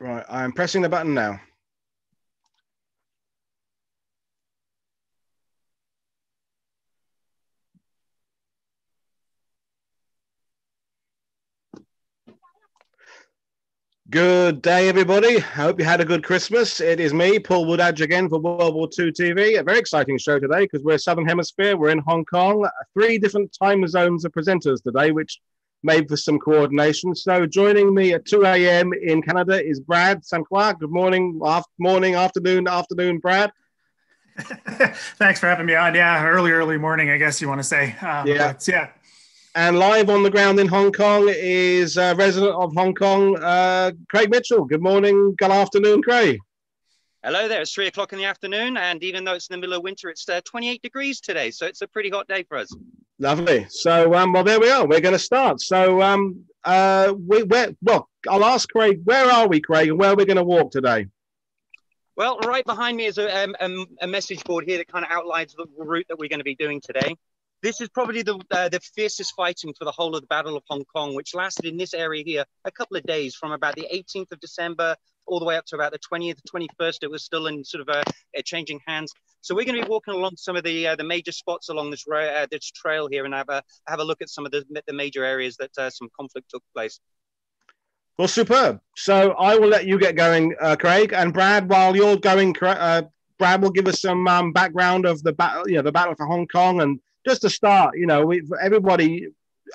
Right, I'm pressing the button now. Good day, everybody. I hope you had a good Christmas. It is me, Paul Woodadge, again for World War II TV. A very exciting show today because we're Southern Hemisphere. We're in Hong Kong. Three different time zones of presenters today, which made for some coordination. So joining me at 2 a.m. in Canada is Brad St. Croix. Good morning, after, morning, afternoon, afternoon, Brad. Thanks for having me on. Yeah, early, early morning, I guess you want to say. Um, yeah. But, yeah. And live on the ground in Hong Kong is a resident of Hong Kong, uh, Craig Mitchell. Good morning, good afternoon, Craig. Hello there. It's three o'clock in the afternoon, and even though it's in the middle of winter, it's uh, 28 degrees today, so it's a pretty hot day for us. Lovely. So, um, well, there we are. We're going to start. So, um, uh, we, where, well, I'll ask Craig, where are we, Craig, and where are we going to walk today? Well, right behind me is a, um, a, a message board here that kind of outlines the route that we're going to be doing today. This is probably the, uh, the fiercest fighting for the whole of the Battle of Hong Kong, which lasted in this area here a couple of days from about the 18th of December all the way up to about the 20th, 21st. It was still in sort of a, changing hands. So we're going to be walking along some of the uh, the major spots along this uh, this trail here and have a have a look at some of the, the major areas that uh, some conflict took place. Well, superb. So I will let you get going, uh, Craig, and Brad. While you're going, uh, Brad will give us some um, background of the battle, you know, the battle for Hong Kong and just to start, you know, everybody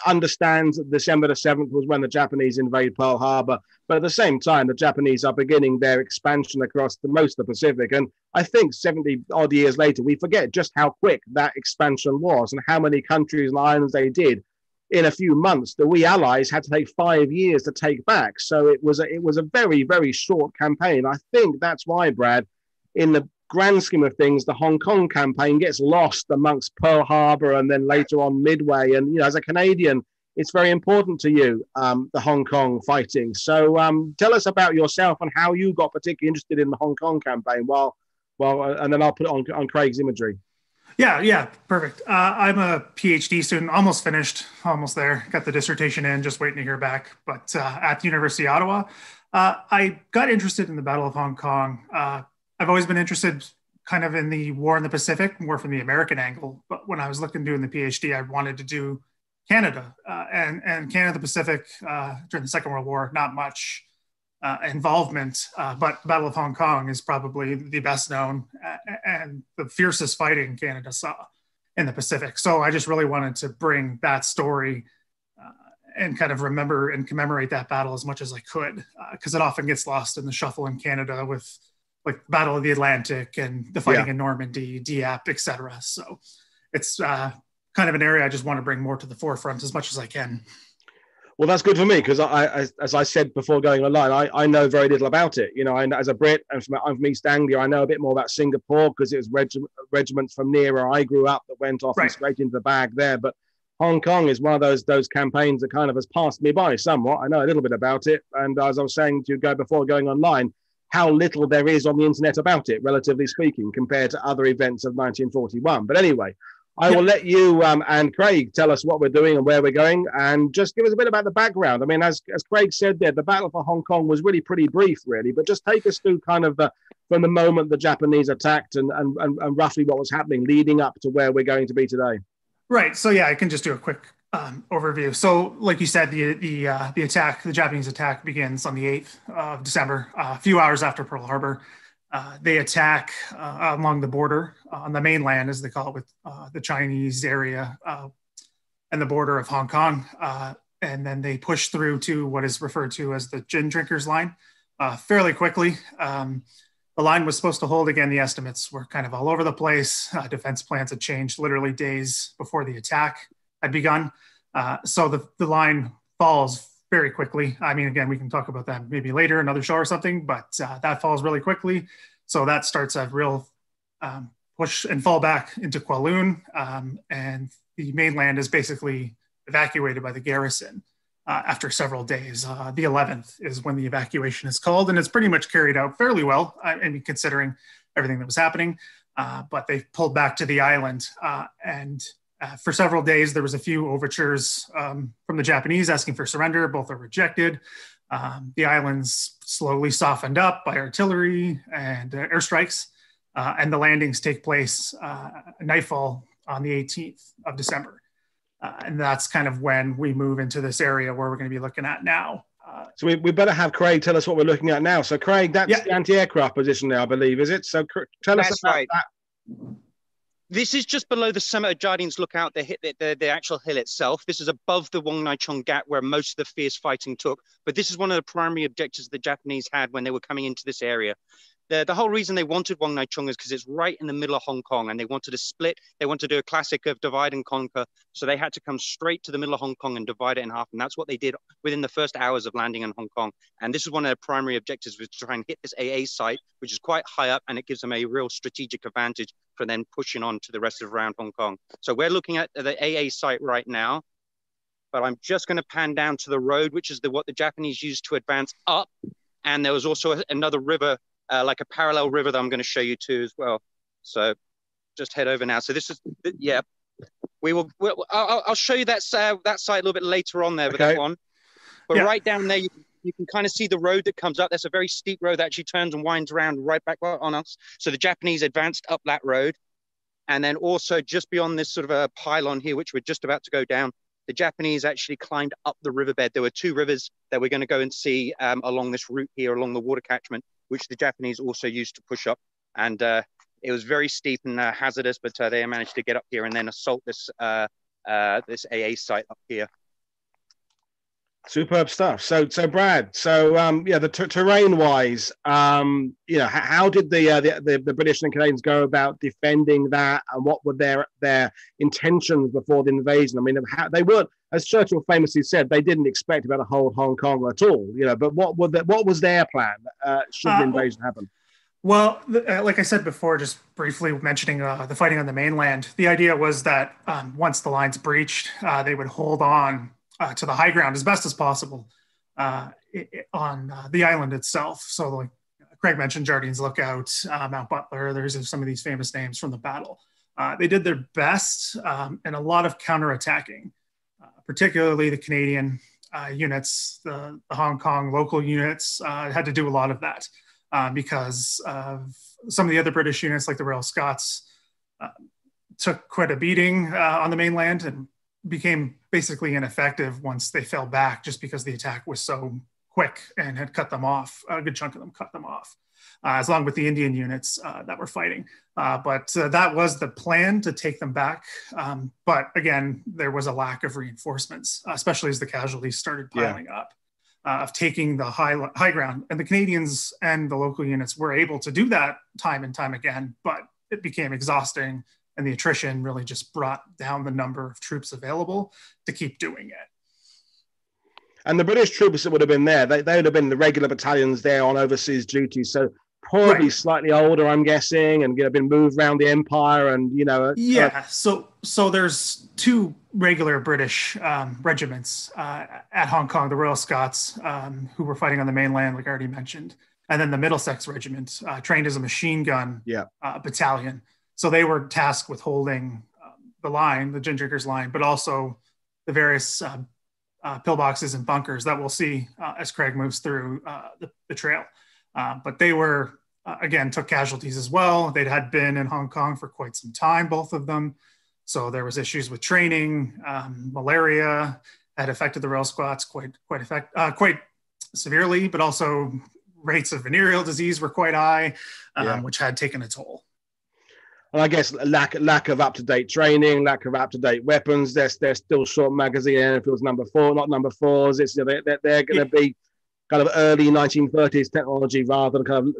understands December the 7th was when the Japanese invade Pearl Harbor. But at the same time, the Japanese are beginning their expansion across the most of the Pacific. And I think 70 odd years later, we forget just how quick that expansion was and how many countries and islands they did in a few months that we allies had to take five years to take back. So it was a, it was a very, very short campaign. I think that's why, Brad, in the grand scheme of things, the Hong Kong campaign gets lost amongst Pearl Harbor and then later on Midway. And you know, as a Canadian, it's very important to you, um, the Hong Kong fighting. So um, tell us about yourself and how you got particularly interested in the Hong Kong campaign. While, well, uh, and then I'll put it on on Craig's imagery. Yeah, yeah, perfect. Uh, I'm a PhD student, almost finished, almost there. Got the dissertation in, just waiting to hear back. But uh, at the University of Ottawa, uh, I got interested in the Battle of Hong Kong uh, I've always been interested kind of in the war in the Pacific, more from the American angle. But when I was looking doing the PhD, I wanted to do Canada uh, and and Canada the Pacific uh, during the Second World War. Not much uh, involvement, uh, but Battle of Hong Kong is probably the best known and the fiercest fighting Canada saw in the Pacific. So I just really wanted to bring that story uh, and kind of remember and commemorate that battle as much as I could, because uh, it often gets lost in the shuffle in Canada with like Battle of the Atlantic and the fighting yeah. in Normandy, Dieppe, etc. So it's uh, kind of an area I just want to bring more to the forefront as much as I can. Well, that's good for me because I, I, as I said before going online, I, I know very little about it. You know, I, as a Brit and from, I'm from East Anglia, I know a bit more about Singapore because it was regi- regiments from near where I grew up that went off right. and straight into the bag there. But Hong Kong is one of those those campaigns that kind of has passed me by somewhat. I know a little bit about it, and as I was saying to you go before going online, how little there is on the internet about it, relatively speaking, compared to other events of 1941. But anyway, I will let you um, and Craig tell us what we're doing and where we're going, and just give us a bit about the background. I mean, as, as Craig said there, the battle for Hong Kong was really pretty brief, really, but just take us through kind of the, from the moment the Japanese attacked and, and, and, and roughly what was happening leading up to where we're going to be today. Right. So, yeah, I can just do a quick um, overview. So, like you said, the the uh, the attack, the Japanese attack, begins on the eighth of December, uh, a few hours after Pearl Harbor. Uh, they attack uh, along the border uh, on the mainland, as they call it, with uh, the Chinese area and the border of Hong Kong, and then they push through to what is referred to as the Gin Drinkers Line fairly quickly. Um, the line was supposed to hold again. The estimates were kind of all over the place. defense plans had changed literally days before the attack had begun. Uh, so the, the line falls very quickly. I mean, again, we can talk about that maybe later, another show or something, but uh, that falls really quickly. So that starts a real um, push and fall back into Kowloon. Um, and the mainland is basically evacuated by the garrison uh, after several days. Uh, the 11th is when the evacuation is called, and it's pretty much carried out fairly well. I mean, considering everything that was happening. Uh, but they pulled back to the island uh, and uh, for several days, there was a few overtures um, from the Japanese asking for surrender. Both are rejected. Um, the islands slowly softened up by artillery and uh, airstrikes, uh, and the landings take place uh, nightfall on the 18th of December. Uh, and that's kind of when we move into this area where we're going to be looking at now. Uh, so we, we better have Craig tell us what we're looking at now. So Craig, that's yeah. the anti-aircraft position there, I believe, is it? So tell that's us about right. that. This is just below the summit of Jardines Lookout, the, the, the, the, actual hill itself. This is above the Wong Nai Chung Gap where most of the fierce fighting took. But this is one of the primary objectives the Japanese had when they were coming into this area the, the whole reason they wanted Wong Nai Chung is because it's right in the middle of Hong Kong and they wanted to split. They wanted to do a classic of divide and conquer. So they had to come straight to the middle of Hong Kong and divide it in half. And that's what they did within the first hours of landing in Hong Kong. And this is one of their primary objectives was to try and hit this AA site, which is quite high up and it gives them a real strategic advantage for then pushing on to the rest of around Hong Kong. So we're looking at the AA site right now. But I'm just going to pan down to the road, which is the what the Japanese used to advance up. And there was also another river uh, like a parallel river that I'm going to show you too as well. So just head over now. So this is, yeah, we will, we'll, I'll, I'll, show you that, uh, that site a little bit later on there okay. with that one. But yeah. right down there, you, you can kind of see the road that comes up. That's a very steep road that actually turns and winds around right back on us. So the Japanese advanced up that road. And then also just beyond this sort of a pylon here, which we're just about to go down, the Japanese actually climbed up the riverbed. There were two rivers that we're going to go and see um, along this route here, along the water catchment which the Japanese also used to push up. And uh, it was very steep and uh, hazardous, but uh, they managed to get up here and then assault this uh, uh, this AA site up here. Superb stuff. So, so Brad. So, um, yeah, the t- terrain-wise, um, you know, how, how did the, uh, the, the the British and Canadians go about defending that, and what were their their intentions before the invasion? I mean, how, they weren't, as Churchill famously said, they didn't expect about to hold Hong Kong at all. You know, but what were the, what was their plan uh, should the uh, invasion happen? Well, uh, like I said before, just briefly mentioning uh, the fighting on the mainland, the idea was that um, once the lines breached, uh, they would hold on uh, to the high ground as best as possible uh, it, on uh, the island itself. So, like Craig mentioned, Jardines Lookout, uh, Mount Butler, there's some of these famous names from the battle. Uh, they did their best um, and a lot of counterattacking, uh, particularly the Canadian units, the, the, Hong Kong local units had to do a lot of that because of some of the other British units, like the Royal Scots, took quite a beating on the mainland and became basically ineffective once they fell back just because the attack was so quick and had cut them off. A good chunk of them cut them off, uh, as long with the Indian units uh, that were fighting. Uh, but uh, that was the plan to take them back. Um, but again, there was a lack of reinforcements, especially as the casualties started piling yeah. up. Uh, of taking the high high ground, and the Canadians and the local units were able to do that time and time again, but it became exhausting and the attrition really just brought down the number of troops available to keep doing it. And the British troops that would have been there, they, they would have been the regular battalions there on overseas duty. So probably right. slightly older, I'm guessing, and you know, been moved around the empire, and you know. Uh, yeah. so so there's two regular British um, regiments uh, at Hong Kong, the Royal Scots, um, who were fighting on the mainland, like I already mentioned, and then the Middlesex Regiment, uh, trained as a machine gun yeah. Uh, battalion. So they were tasked with holding um, the line, the gin drinkers line, but also the various uh, uh, pillboxes and bunkers that we'll see uh, as Craig moves through uh, the, the, trail. Uh, but they were, uh, again, took casualties as well. They'd had been in Hong Kong for quite some time, both of them. So there was issues with training, um, malaria had affected the Royal Scots quite, quite, effect, quite severely, but also rates of venereal disease were quite high, um, yeah. which had taken a toll and I guess lack lack of up to date training, lack of up to date weapons. They're they're still short magazine Enfield's number four, not number fours. It's they're they're going to be kind of early 1930s technology rather than kind of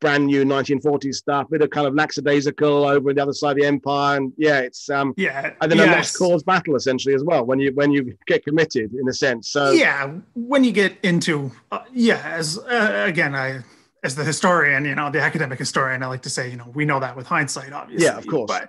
brand new 1940s stuff. Bit of kind of lackadaisical over the other side of the empire, and yeah, it's um yeah, and then yes. a lost cause battle essentially as well when you when you get committed in a sense. So yeah, when you get into uh, yeah, as uh, again I as the historian, you know, the academic historian, I like to say, you know, we know that with hindsight, obviously. Yeah, of course. But,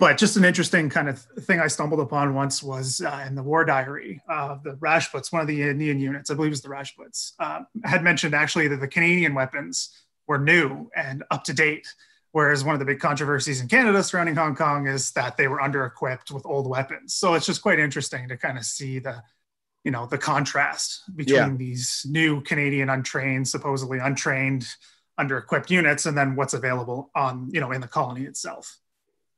but just an interesting kind of thing I stumbled upon once was uh, in the war diary of the Rajputs, one of the Indian units, I believe it was the Rajputs, uh, had mentioned actually that the Canadian weapons were new and up to date. Whereas one of the big controversies in Canada surrounding Hong Kong is that they were under equipped with old weapons. So it's just quite interesting to kind of see the you know the contrast between Yeah. these new Canadian untrained, supposedly untrained, under-equipped units, and then what's available on you know in the colony itself.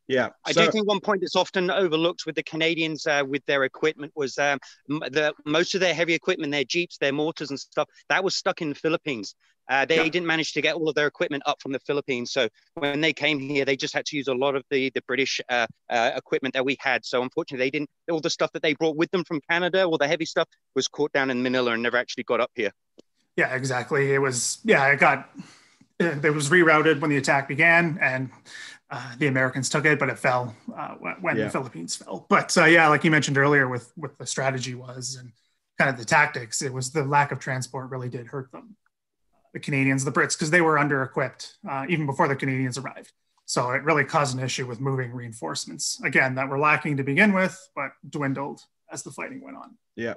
Yeah. I So- do think one point that's often overlooked with the Canadians uh, with their equipment was um, the most of their heavy equipment, their jeeps, their mortars and stuff, that was stuck in the Philippines. Uh, they Yeah. didn't manage to get all of their equipment up from the Philippines. So when they came here, they just had to use a lot of the the British uh, uh, equipment that we had. So unfortunately, they didn't. All the stuff that they brought with them from Canada, all the heavy stuff, was caught down in Manila and never actually got up here. Yeah, exactly. It was yeah, it got it was rerouted when the attack began, and uh, the Americans took it, but it fell uh, when, when Yeah. the Philippines fell. But uh, yeah, like you mentioned earlier, with what the strategy was and kind of the tactics, it was the lack of transport really did hurt them. The Canadians, the Brits, because they were under equipped uh, even before the Canadians arrived. So it really caused an issue with moving reinforcements again that were lacking to begin with, but dwindled as the fighting went on. yeah.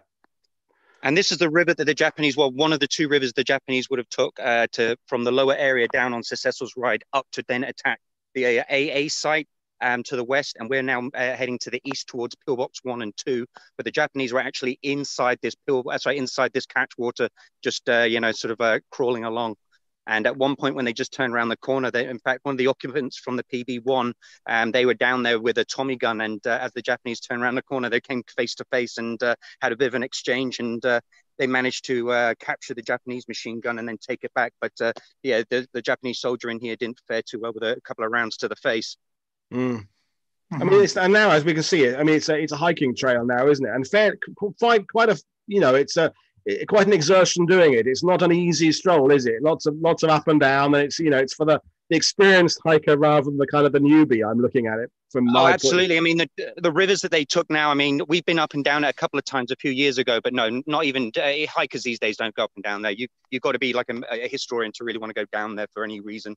And this is the river that the Japanese, well, one of the two rivers the Japanese would have took uh, to from the lower area down on Cecil's Ride up to then attack the AA site um, to the west. And we're now uh, heading to the east towards pillbox one and two. But the Japanese were actually inside this pill, uh, sorry, inside this catchwater, just uh, you know, sort of uh, crawling along. And at one point, when they just turned around the corner, they, in fact, one of the occupants from the PB1, um, they were down there with a Tommy gun. And uh, as the Japanese turned around the corner, they came face to face and uh, had a bit of an exchange. And uh, they managed to uh, capture the Japanese machine gun and then take it back. But uh, yeah, the, the Japanese soldier in here didn't fare too well with a couple of rounds to the face. Mm. I mean, it's and now as we can see it. I mean, it's a it's a hiking trail now, isn't it? And fair, quite quite a you know, it's a it- quite an exertion doing it. It's not an easy stroll, is it? Lots of lots of up and down, and it's you know, it's for the, the experienced hiker rather than the kind of the newbie. I'm looking at it from my Oh, absolutely. I mean, the, the rivers that they took now, I mean, we've been up and down it a couple of times a few years ago, but no, not even uh, hikers these days don't go up and down there. You, you've got to be like a, a historian to really want to go down there for any reason.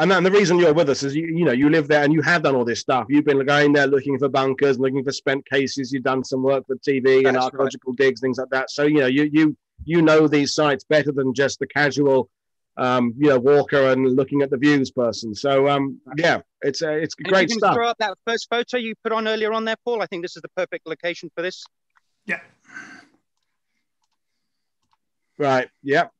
And, then the reason you're with us is you, you know you live there and you have done all this stuff. You've been going there looking for bunkers, and looking for spent cases. You've done some work for TV and That's right. archaeological digs, things like that. So you know you you you know these sites better than just the casual, um, you know, walker and looking at the views person. So um, yeah, it's uh, it's And great if you can stuff. throw up that first photo you put on earlier on there, Paul. I think this is the perfect location for this. yeah. Right. Yep.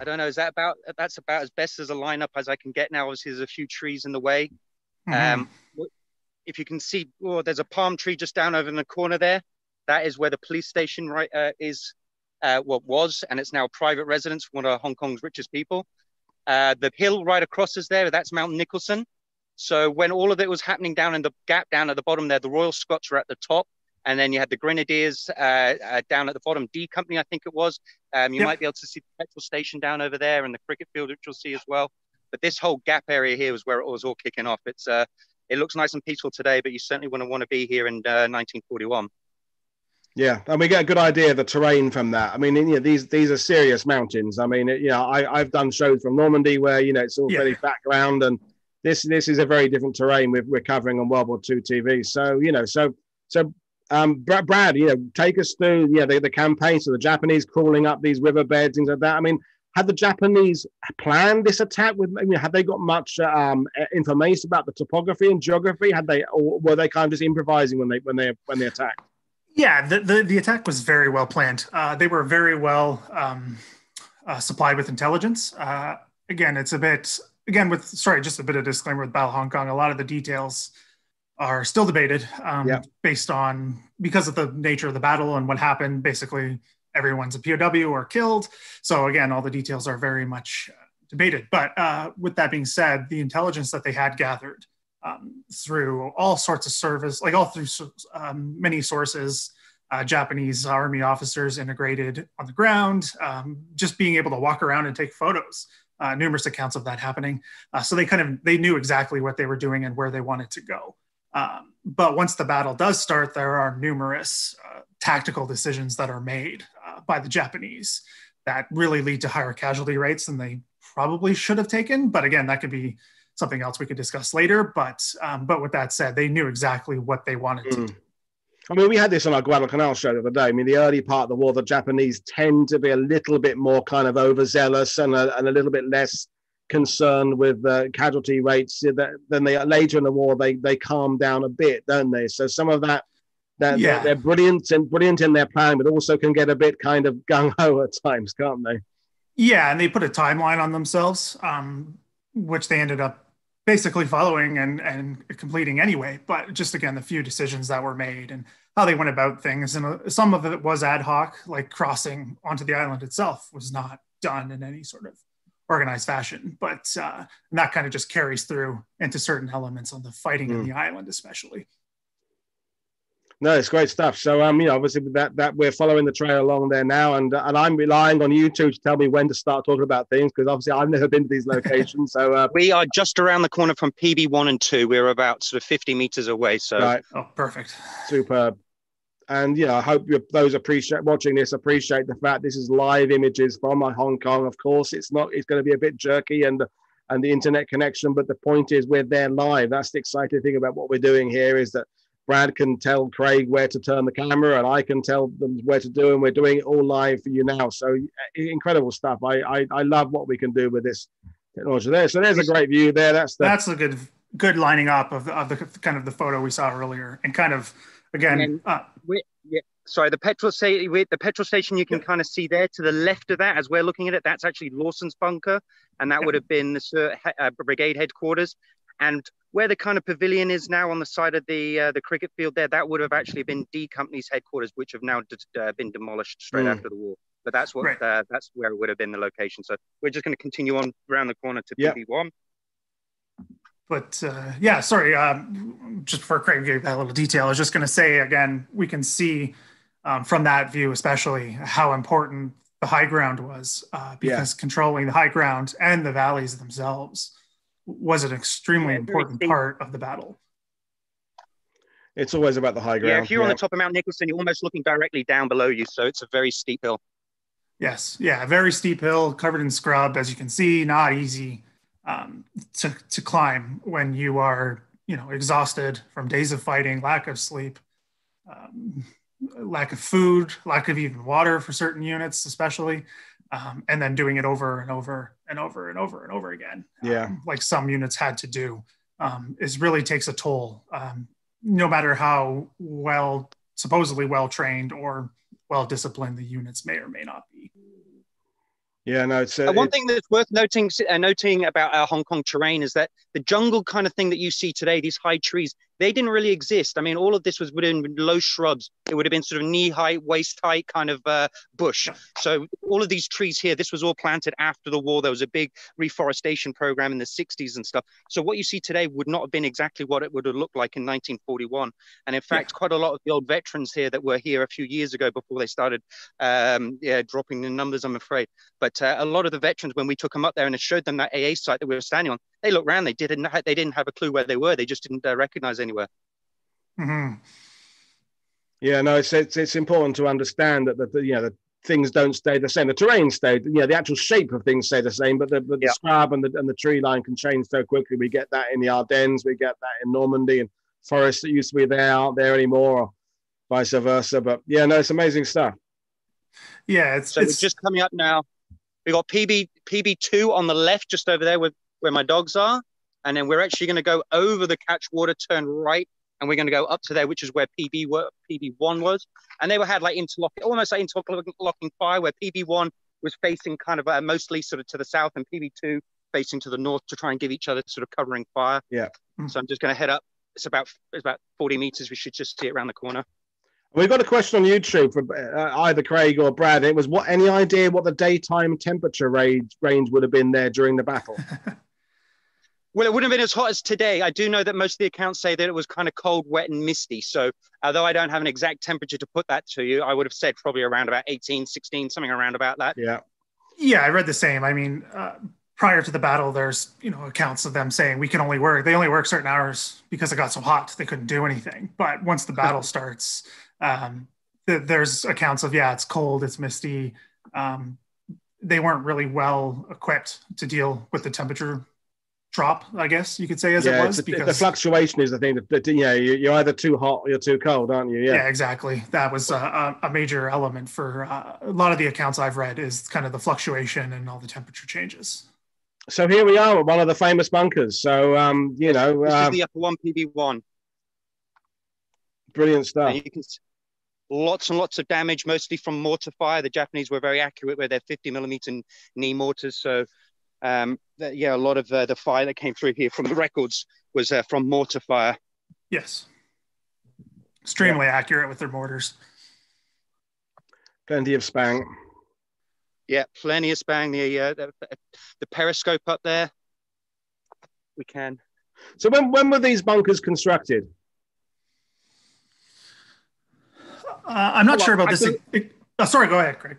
I don't know. Is that about? That's about as best as a lineup as I can get now. Obviously, there's a few trees in the way. Mhm. Um, if you can see, oh, there's a palm tree just down over in the corner there. That is where the police station right uh, is, uh, what was, and it's now a private residence for one of Hong Kong's richest people. Uh, the hill right across is there, that's Mount Nicholson. So when all of it was happening down in the gap down at the bottom there, the Royal Scots were at the top, and then you had the Grenadiers uh, uh, down at the bottom, D Company, I think it was. Um, you Yep. might be able to see the petrol station down over there and the cricket field, which you'll see as well. But this whole gap area here was where it was all kicking off. It's uh, it looks nice and peaceful today, but you certainly wouldn't want to be here in uh, 1941. Yeah, and we get a good idea of the terrain from that. I mean, you know, these these are serious mountains. I mean, it, you know, I I've done shows from Normandy where you know it's all Yeah. fairly background, and this this is a very different terrain we're, we're covering on World War II TV. So you know, so so um, Brad, you know, take us through know the, the campaign. So the Japanese crawling up these riverbeds, things like that. I mean, had the Japanese planned this attack? With I mean, had they got much um, information about the topography and geography? Had they, or were they kind of just improvising when they when they when they attacked? Yeah, the, the, the attack was very well planned. Uh, they were very well um, uh, supplied with intelligence. Uh, again, it's a bit, again, with, sorry, just a bit of disclaimer with Battle Hong Kong, a lot of the details are still debated um, Yeah. based on, because of the nature of the battle and what happened, basically everyone's a POW or killed. So again, all the details are very much uh, debated. But uh, with that being said, the intelligence that they had gathered um, through all sorts of service, like all through um, many sources, uh, Japanese army officers integrated on the ground, um, just being able to walk around and take photos. Uh, numerous accounts of that happening. Uh, so they kind of they knew exactly what they were doing and where they wanted to go. Um, but once the battle does start, there are numerous uh, tactical decisions that are made uh, by the Japanese that really lead to higher casualty rates than they probably should have taken. But again, that could be something else we could discuss later. But um, but with that said, they knew exactly what they wanted to Mm. do. I mean, we had this on our Guadalcanal show the other day. I mean, the early part of the war, the Japanese tend to be a little bit more kind of overzealous and a, and a little bit less concerned with uh, casualty rates. That then they later in the war they they calm down a bit, don't they? So some of that. That yeah. they're, they're brilliant and brilliant in their plan, but also can get a bit kind of gung ho at times, can't they? Yeah, and they put a timeline on themselves, um, which they ended up basically following and and completing anyway. But just again, the few decisions that were made and how they went about things, and uh, some of it was ad hoc, like crossing onto the island itself was not done in any sort of organized fashion. But uh, that kind of just carries through into certain elements on the fighting mm. in the island, especially. No, it's great stuff. So, um, you know, obviously that that we're following the trail along there now, and and I'm relying on you two to tell me when to start talking about things because obviously I've never been to these locations. So uh, we are just around the corner from PB one and two. We're about sort of 50 meters away. So, right. oh, perfect, superb. And yeah, I hope those appreciate watching this appreciate the fact this is live images from Hong Kong. Of course, it's not. It's going to be a bit jerky and and the internet connection, but the point is we're there live. That's the exciting thing about what we're doing here is that Brad can tell Craig where to turn the camera, and I can tell them where to do, and we're doing it all live for you now. So incredible stuff. I I, I love what we can do with this technology there. So there's a great view there. That's the, that's a good good lining up of, of the kind of the photo we saw earlier, and kind of again. Uh, yeah, sorry, the petrol station. The petrol station you can yeah. kind of see there to the left of that, as we're looking at it. That's actually Lawson's bunker, and that would have been the uh, brigade headquarters. And where the kind of pavilion is now on the side of the uh, the cricket field there, that would have actually been D Company's headquarters, which have now d- uh, been demolished straight mm. after the war. But that's what right. uh, that's where it would have been the location. So we're just going to continue on around the corner to yep. PB1 but uh, yeah, sorry. Um, just before Craig gave that little detail, I was just going to say again, we can see um, from that view, especially how important the high ground was, uh, because yeah. controlling the high ground and the valleys themselves was an extremely yeah, important part of the battle. It's always about the high ground. Yeah, if you're yeah. on the top of Mount Nicholson, you're almost looking directly down below you, so it's a very steep hill. Yes, yeah, very steep hill, covered in scrub, as you can see, not easy um, to, to climb when you are you know exhausted from days of fighting lack of sleep um, lack of food lack of even water for certain units especially um, and then doing it over and over and over and over and over again yeah. um, like some units had to do um, is really takes a toll um, no matter how well supposedly well trained or well disciplined the units may or may not be yeah, no. It's uh, one it's... thing that's worth noting uh, noting about our Hong Kong terrain is that the jungle kind of thing that you see today, these high trees, they didn't really exist. I mean, all of this was within low shrubs. It would have been sort of knee height, waist height kind of uh, bush. So all of these trees here, this was all planted after the war. There was a big reforestation program in the 60s and stuff. So what you see today would not have been exactly what it would have looked like in 1941. And in fact, yeah. quite a lot of the old veterans here that were here a few years ago before they started um, yeah, dropping the numbers, I'm afraid. But uh, a lot of the veterans, when we took them up there and showed them that AA site that we were standing on, they looked around. They didn't. They didn't have a clue where they were. They just didn't uh, recognize anywhere. Mm-hmm. Yeah, no, it's, it's it's important to understand that the, the you know the things don't stay the same. The terrain stayed, you know, the actual shape of things stay the same, but the, but yeah. the scrub and the and the tree line can change so quickly. We get that in the Ardennes, we get that in Normandy, and forests that used to be there aren't there anymore, or vice versa. But yeah, no, it's amazing stuff. Yeah, it's so it's we're just coming up now. We got PB PB two on the left, just over there with where my dogs are, and then we're actually going to go over the catchwater, turn right, and we're going to go up to there, which is where PB were, PB one was, and they were had like interlocking, almost like interlocking fire, where PB one was facing kind of uh, mostly sort of to the south, and PB two facing to the north to try and give each other sort of covering fire. Yeah. So I'm just going to head up. It's about it's about 40 meters. We should just see it around the corner. We've got a question on YouTube from uh, either Craig or Brad. It was what any idea what the daytime temperature range range would have been there during the battle? well, it wouldn't have been as hot as today. I do know that most of the accounts say that it was kind of cold, wet, and misty. So, although I don't have an exact temperature to put that to you, I would have said probably around about 18, 16, something around about that. Yeah. Yeah, I read the same. I mean, uh, prior to the battle, there's you know accounts of them saying we can only work. They only work certain hours because it got so hot they couldn't do anything. But once the battle starts, um, th- there's accounts of yeah, it's cold, it's misty. Um, they weren't really well equipped to deal with the temperature drop, I guess you could say, as yeah, it was. because the fluctuation is the thing that, that yeah, you're either too hot or you're too cold, aren't you? Yeah, yeah exactly. That was a, a major element for uh, a lot of the accounts I've read is kind of the fluctuation and all the temperature changes. So here we are at one of the famous bunkers. So um, you know, This um, is the upper one PB1. brilliant And stuff. you can s- lots and lots of damage, mostly from mortar fire. The Japanese were very accurate with their 50 millimeter knee mortars. So, um, th- yeah, a lot of uh, the fire that came through here from the records was uh, from mortar fire. Yes. Extremely accurate with their mortars. Plenty of spang. Yeah, plenty of spang. The, uh, the the periscope up there. We can. So when when were these bunkers constructed? Uh, I'm not Well, sure about I this. think- oh, sorry, go ahead, Craig.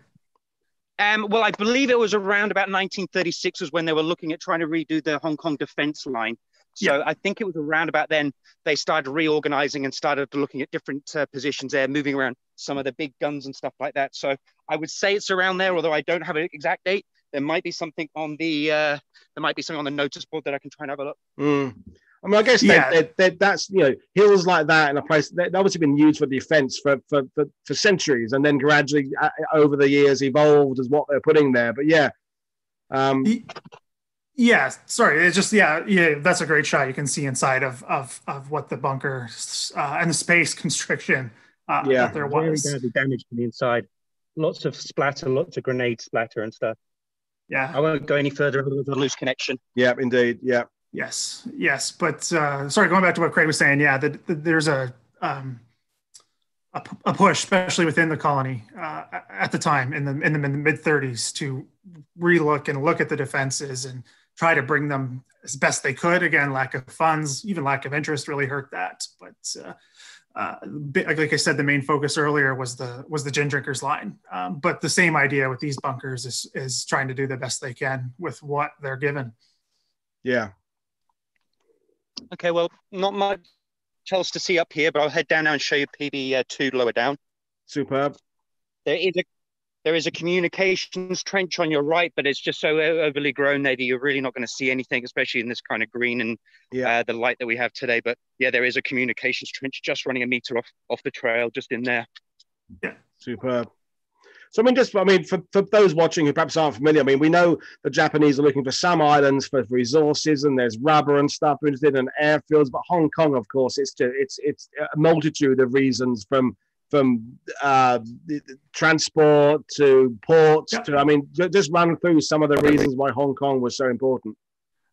Um, well, I believe it was around about 1936 was when they were looking at trying to redo the Hong Kong defense line. So I think it was around about then they started reorganizing and started looking at different uh, positions there, moving around some of the big guns and stuff like that. So I would say it's around there, although I don't have an exact date. There might be something on the uh, there might be something on the notice board that I can try and have a look. Mm. I mean, I guess Yeah. they, they, they, that's you know hills like that in a place that obviously been used for defence for, for for for centuries, and then gradually uh, over the years evolved as what they're putting there. But yeah, um, Yeah, sorry. It's just yeah, yeah. That's a great shot. You can see inside of of of what the bunker uh, and the space constriction uh, Yeah. that there Very was. badly damaged from the inside. Lots of splatter, lots of grenade splatter and stuff. Yeah. I won't go any further with a loose connection. yeah, indeed, yeah, Yes, yes, but uh, sorry, going back to what Craig was saying, yeah, that that there's a um, a, a push, especially within the colony uh, at the time in the in the mid 30s, to relook and look at the defenses and try to bring them as best they could. Again, lack of funds, even lack of interest, really hurt that. But uh, uh, like like I said, the main focus earlier was the was the gin drinkers line. Um, but the same idea with these bunkers is is trying to do the best they can with what they're given. yeah. Okay, well, not much else to see up here, but I'll head down now and show you PB uh, two lower down. Superb. There is a there is a communications trench on your right, but it's just so overly grown there that you're really not going to see anything, especially in this kind of green and Yeah. uh, the light that we have today. But yeah, there is a communications trench just running a meter off off the trail, just in there. Yeah, superb. So I mean, just I mean, for, for those watching who perhaps aren't familiar, I mean, we know the Japanese are looking for some islands for resources, and there's rubber and stuff interested in airfields. But Hong Kong, of course, it's just, it's it's a multitude of reasons from from uh, transport to ports Yep. to I mean, just run through some of the reasons why Hong Kong was so important.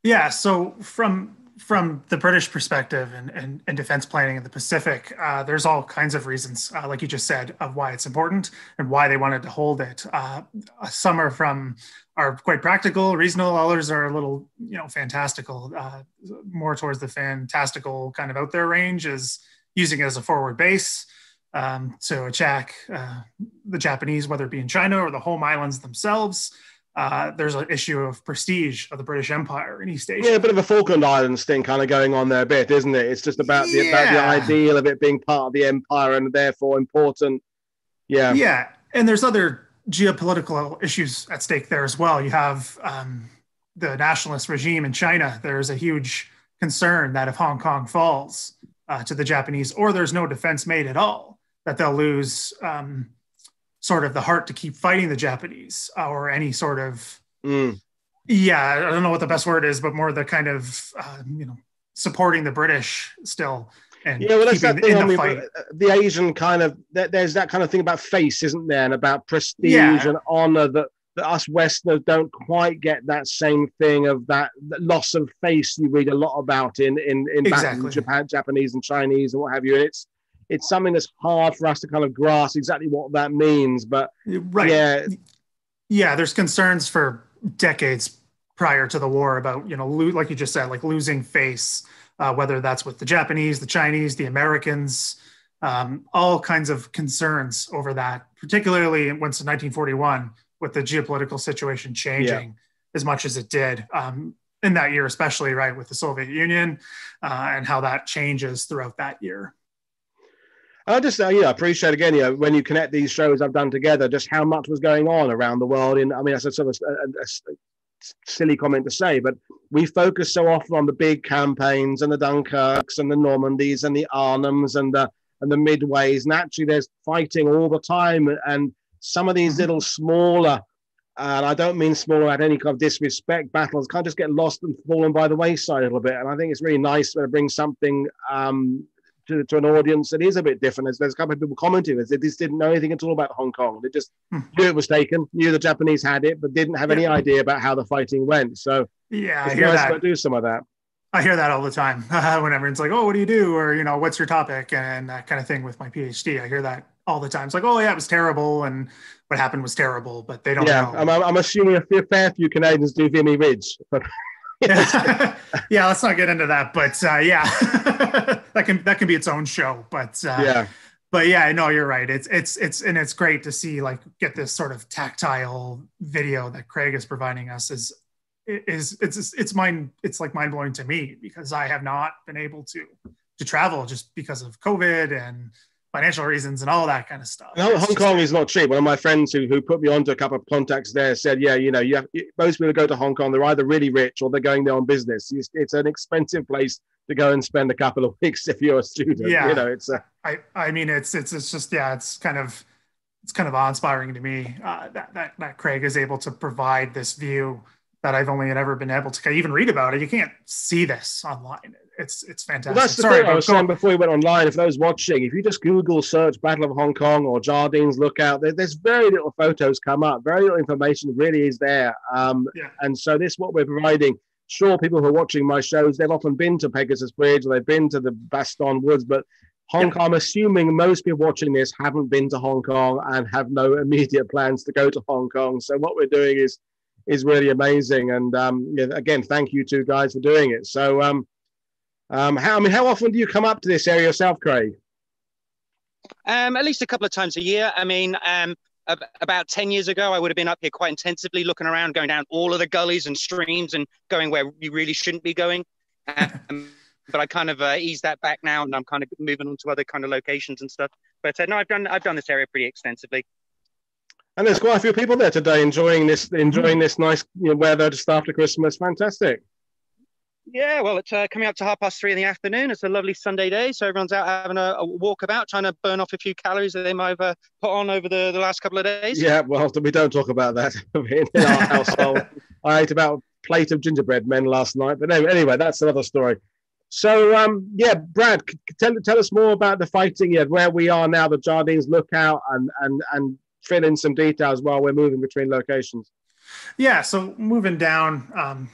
Yeah. So from from the British perspective and, and, and defense planning in the Pacific, uh, there's all kinds of reasons, uh, like you just said, of why it's important and why they wanted to hold it. Uh, some are from are quite practical, reasonable. Others are a little, you know, fantastical, uh, more towards the fantastical kind of out there range, is using it as a forward base um, to attack uh, the Japanese, whether it be in China or the home islands themselves. Uh, there's an issue of prestige of the British Empire in East Asia. Yeah, a bit of a Falkland Islands thing kind of going on there a bit, isn't it? It's just about the about the ideal of it being part of the empire and therefore important. Yeah. Yeah, and there's other geopolitical issues at stake there as well. You have um, the nationalist regime in China. There's a huge concern that if Hong Kong falls uh, to the Japanese, or there's no defense made at all, that they'll lose um, sort of the heart to keep fighting the Japanese or any sort of Mm. yeah, I don't know what the best word is, but more the kind of uh, you know supporting the British still and Yeah, well, that's that thing. I the uh, the Asian kind of there- there's that kind of thing about face, isn't there, and about prestige Yeah. and honor that, that us Westerners don't quite get that same thing of that, loss of face. You read a lot about in in in back in Exactly. Japan, Japanese and Chinese and what have you. And it's it's something that's hard for us to kind of grasp exactly what that means. But Right. yeah, yeah there's concerns for decades prior to the war about you know lo- like you just said like losing face uh, whether that's with the japanese the chinese the americans um, all kinds of concerns over that particularly once in 1941 with the geopolitical situation changing as much as it did um, in that year especially right with the soviet union uh, and how that changes throughout that year I just, uh, you know, appreciate again, you know, when you connect these shows I've done together, just how much was going on around the world. In, I mean, that's a sort of a, a- a silly comment to say, but we focus so often on the big campaigns and the Dunkirks and the Normandies and the Arnhems and the and the Midways, and actually there's fighting all the time. And some of these Mhm. little smaller and I don't mean smaller at any kind of disrespect. Battles kind of just get lost and fallen by the wayside a little bit, and I think it's really nice to bring something um, to, to, an audience that is a bit different. There's, there's a couple of people commenting that they just didn't know anything at all about Hong Kong. They just hmm. knew it was taken, knew the Japanese had it, but didn't have yeah. any idea about how the fighting went. So yeah, I hear nice that. do some of that. I hear that all the time whenever it's like, oh, what do you do? Or, you know, what's your topic? And that kind of thing with my PhD. I hear that all the time. It's like, oh, yeah, it was terrible. And what happened was terrible, but they don't yeah, know. I'm, I'm assuming a fair few Canadians do Vimy Ridge. But yeah, let's not get into that. But uh, yeah, that can that can be its own show. But uh, yeah, but yeah, no, you're right. It's it's it's and it's great to see like get this sort of tactile video that Craig is providing us is is it's it's mind it's like mind blowing to me because I have not been able to to travel just because of COVID and financial reasons and all that kind of stuff. No, Hong Kong is not cheap. One of my friends who, who put me onto a couple of contacts there said, yeah, you know, you have, most people go to Hong Kong, they're either really rich or they're going there on business. It's, it's an expensive place to go and spend a couple of weeks if you're a student. Yeah. You know, it's a, I, I mean, it's, it's, it's just, yeah, it's kind of, it's kind of awe-inspiring to me uh, that, that, that Craig is able to provide this view that I've only ever been able to even read about it. You can't see this online. It's it's fantastic. Well, that's the Sorry, thing I was saying before we went online. If those watching, if you just Google search Battle of Hong Kong or Jardines Lookout, there, there's very little photos come up. Very little information really is there. Um, yeah. And so this what we're providing. Sure, people who are watching my shows, they've often been to Pegasus Bridge or they've been to the Bastogne Woods, but Hong yeah. Kong, I'm assuming most people watching this haven't been to Hong Kong and have no immediate plans to go to Hong Kong. So what we're doing is is really amazing. And um, yeah, again, thank you two guys for doing it. So, um, um, how I mean, how often do you come up to this area yourself, Craig? Um, at least a couple of times a year. I mean, um, about 10 years ago, I would have been up here quite intensively looking around, going down all of the gullies and streams and going where you really shouldn't be going. Um, but I kind of uh, eased that back now and I'm kind of moving on to other kind of locations and stuff. But uh, no, I've done, I've done this area pretty extensively. And there's quite a few people there today enjoying this enjoying this nice you know, weather just after Christmas. Fantastic. Yeah, well, it's uh, coming up to half past three in the afternoon. It's a lovely Sunday day, so everyone's out having a, a walk about, trying to burn off a few calories that they might have uh, put on over the, the last couple of days. Yeah, well, we don't talk about that in our household. I ate about a plate of gingerbread men last night, but anyway, anyway that's another story. So, um, yeah, Brad, tell tell us more about the fighting. Yeah, where we are now, the Jardines Lookout, and and and fill in some details while we're moving between locations. Yeah, so moving down um,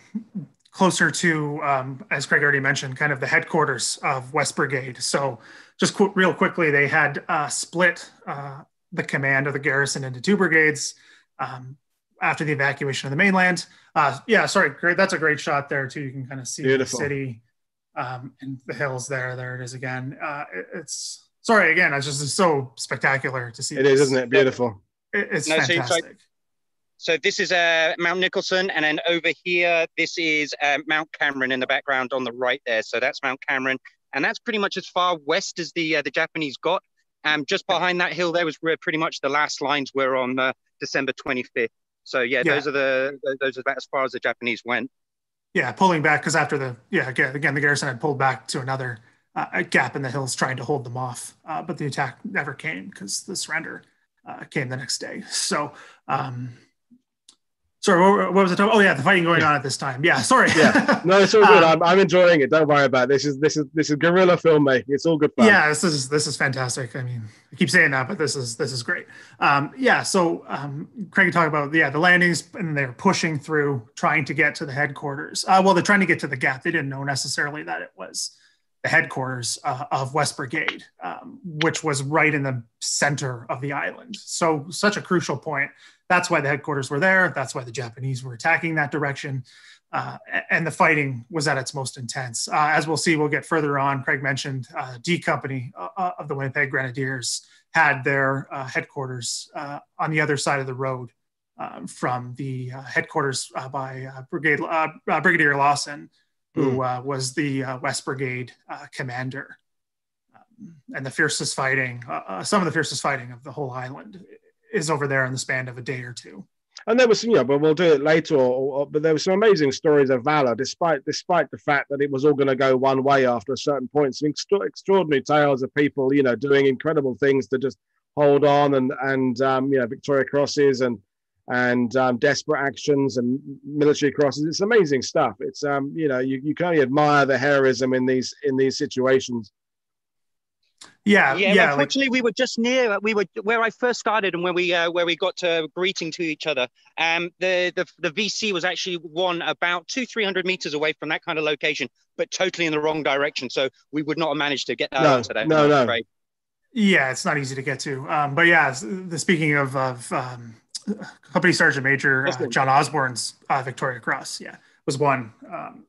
closer to, um, as Craig already mentioned, kind of the headquarters of West Brigade. So just qu- real quickly, they had uh, split uh, the command of the garrison into two brigades um, after the evacuation of the mainland. Uh, yeah, sorry, great. That's a great shot there too. You can kind of see Beautiful. the city um, and the hills there. There it is again. Uh, it, it's sorry again. It's just so spectacular to see. It this. is, isn't it? Beautiful. It, it's no, fantastic. So, this is uh, Mount Nicholson, and then over here, this is uh, Mount Cameron in the background on the right there. So that's Mount Cameron, and that's pretty much as far west as the uh, the Japanese got. Um, just behind that hill there was where pretty much the last lines were on uh, December 25th. So yeah, yeah, those are the those are about as far as the Japanese went. Yeah, pulling back because after the yeah again, again the garrison had pulled back to another uh, gap in the hills trying to hold them off. Uh, but the attack never came because the surrender uh, came the next day. So, um, sorry, what, what was the topic? Oh yeah, the fighting going on at this time. Yeah, sorry. yeah, no, it's all good. I'm, I'm enjoying it. Don't worry about it. this. Is this is this is guerrilla filmmaking? It's all good fun. Yeah, this is this is fantastic. I mean, I keep saying that, but this is this is great. Um, yeah, so um, Craig talked about yeah the landings, and they're pushing through, trying to get to the headquarters. Uh, well, they're trying to get to the gap. They didn't know necessarily that it was the headquarters uh, of West Brigade, um, which was right in the center of the island. So, such a crucial point. That's why the headquarters were there. That's why the Japanese were attacking that direction. Uh, and the fighting was at its most intense. Uh, as we'll see, we'll get further on. Craig mentioned uh, D Company uh, uh, of the Winnipeg Grenadiers had their headquarters on the other side of the road um, from the headquarters by Brigade, Brigadier Lawson who mm. uh, was the uh, West Brigade uh, commander. Um, and the fiercest fighting, uh, uh, some of the fiercest fighting of the whole island is over there in the span of a day or two. And there was, you know, but we'll do it later. Or, or, but there were some amazing stories of valor, despite despite the fact that it was all going to go one way after a certain point. Some extra, extraordinary tales of people, you know, doing incredible things to just hold on and and um, you know Victoria Crosses and and um, desperate actions and military crosses. It's amazing stuff. It's um, you know you, you can only admire the heroism in these in these situations. Yeah, yeah. yeah unfortunately, like, we were just near. We were where I first started, and where we uh, where we got to greeting to each other. Um, the the the VC was actually one about two three hundred meters away from that kind of location, but totally in the wrong direction. So we would not have managed to get that no, today. No, no. Right. Yeah, it's not easy to get to. Um, but yeah, the speaking of of um, Company Sergeant Major uh, John Osborne's uh, Victoria Cross, yeah, was one um,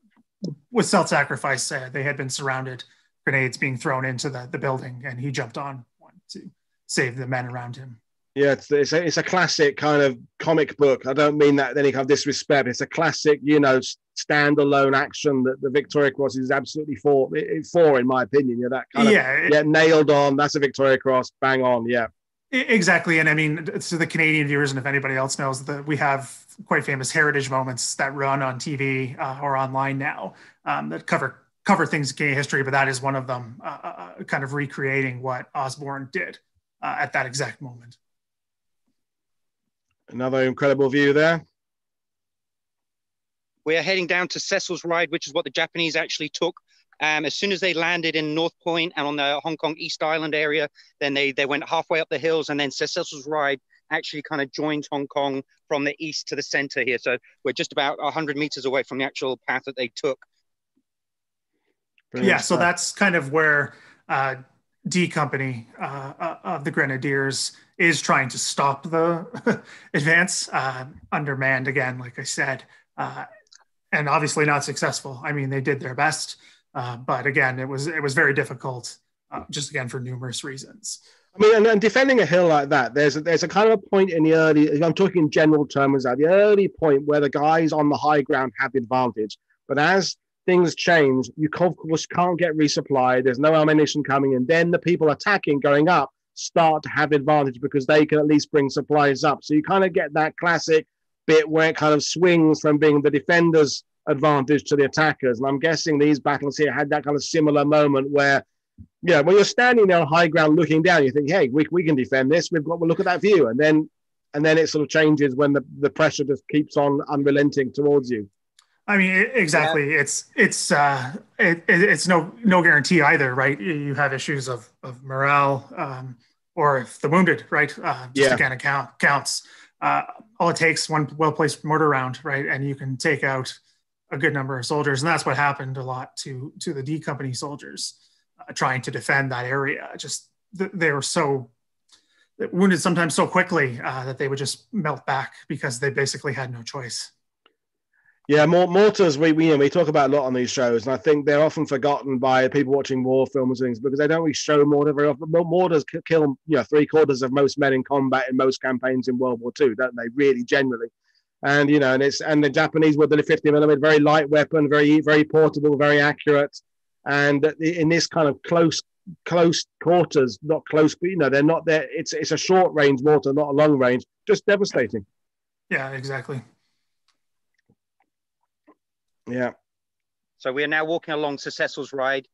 with self-sacrifice. Uh, they had been surrounded, grenades being thrown into the, the building, and he jumped on one to save the men around him. Yeah, it's, it's, a, it's a classic kind of comic book. I don't mean that any kind of disrespect. It's a classic, you know, standalone action that the Victoria Cross is absolutely for, for in my opinion. Yeah, that kind yeah, of yeah, nailed on. That's a Victoria Cross, bang on. Yeah. Exactly. And I mean, to the Canadian viewers, and if anybody else knows that we have quite famous heritage moments that run on TV uh, or online now um, that cover cover things in Canadian history, but that is one of them, uh, uh, uh kind of recreating what Osborne did uh, at that exact moment. Another incredible view there. We are heading down to Cecil's Ride, which is what the Japanese actually took um, as soon as they landed in North Point and on the Hong Kong East Island area, then they, they went halfway up the hills and then Cecil's Ride actually kind of joins Hong Kong from the east to the center here. So we're just about 100 meters away from the actual path that they took. Brilliant yeah, so that's kind of where uh, D Company uh, uh, of the Grenadiers is trying to stop the advance, uh, undermanned again, like I said, uh, and obviously not successful. I mean, they did their best. Uh, but again, it was it was very difficult, uh, just again for numerous reasons. I mean, and, and, defending a hill like that, there's a, there's a kind of a point in the early. I'm talking in general terms at the early point where the guys on the high ground have the advantage. But as things change, you of course can't get resupplied. There's no ammunition coming, and then the people attacking going up start to have advantage because they can at least bring supplies up. So you kind of get that classic bit where it kind of swings from being the defenders advantage to the attackers. And I'm guessing these battles here had that kind of similar moment where, yeah, when you're standing there on high ground looking down, you think, hey, we, we can defend this. We've got, well, look at that view. And then, and then it sort of changes when the, the pressure just keeps on unrelenting towards you. I mean, exactly. Yeah. It's it's uh, it, it's no no guarantee either, right? You have issues of of morale, um, or if the wounded, right? Uh, just yeah. again, account counts. Uh, all it takes one well placed mortar round, right, and you can take out a good number of soldiers, and that's what happened a lot to to the D Company soldiers uh, trying to defend that area. Just th- they were so wounded sometimes so quickly uh, that they would just melt back because they basically had no choice. Yeah, mortars we we, you know, we talk about a lot on these shows, and I think they're often forgotten by people watching war films and things because they don't really show mortar very often. Mortars kill you know three quarters of most men in combat in most campaigns in World War II, don't they? Really, generally and you know, and it's and the Japanese with the 50 millimeter, very light weapon, very very portable, very accurate, and in this kind of close close quarters, not close, but you know, they're not there. It's it's a short range mortar, not a long range, just devastating. Yeah, exactly. Yeah. So we are now walking along Cecil's Ride.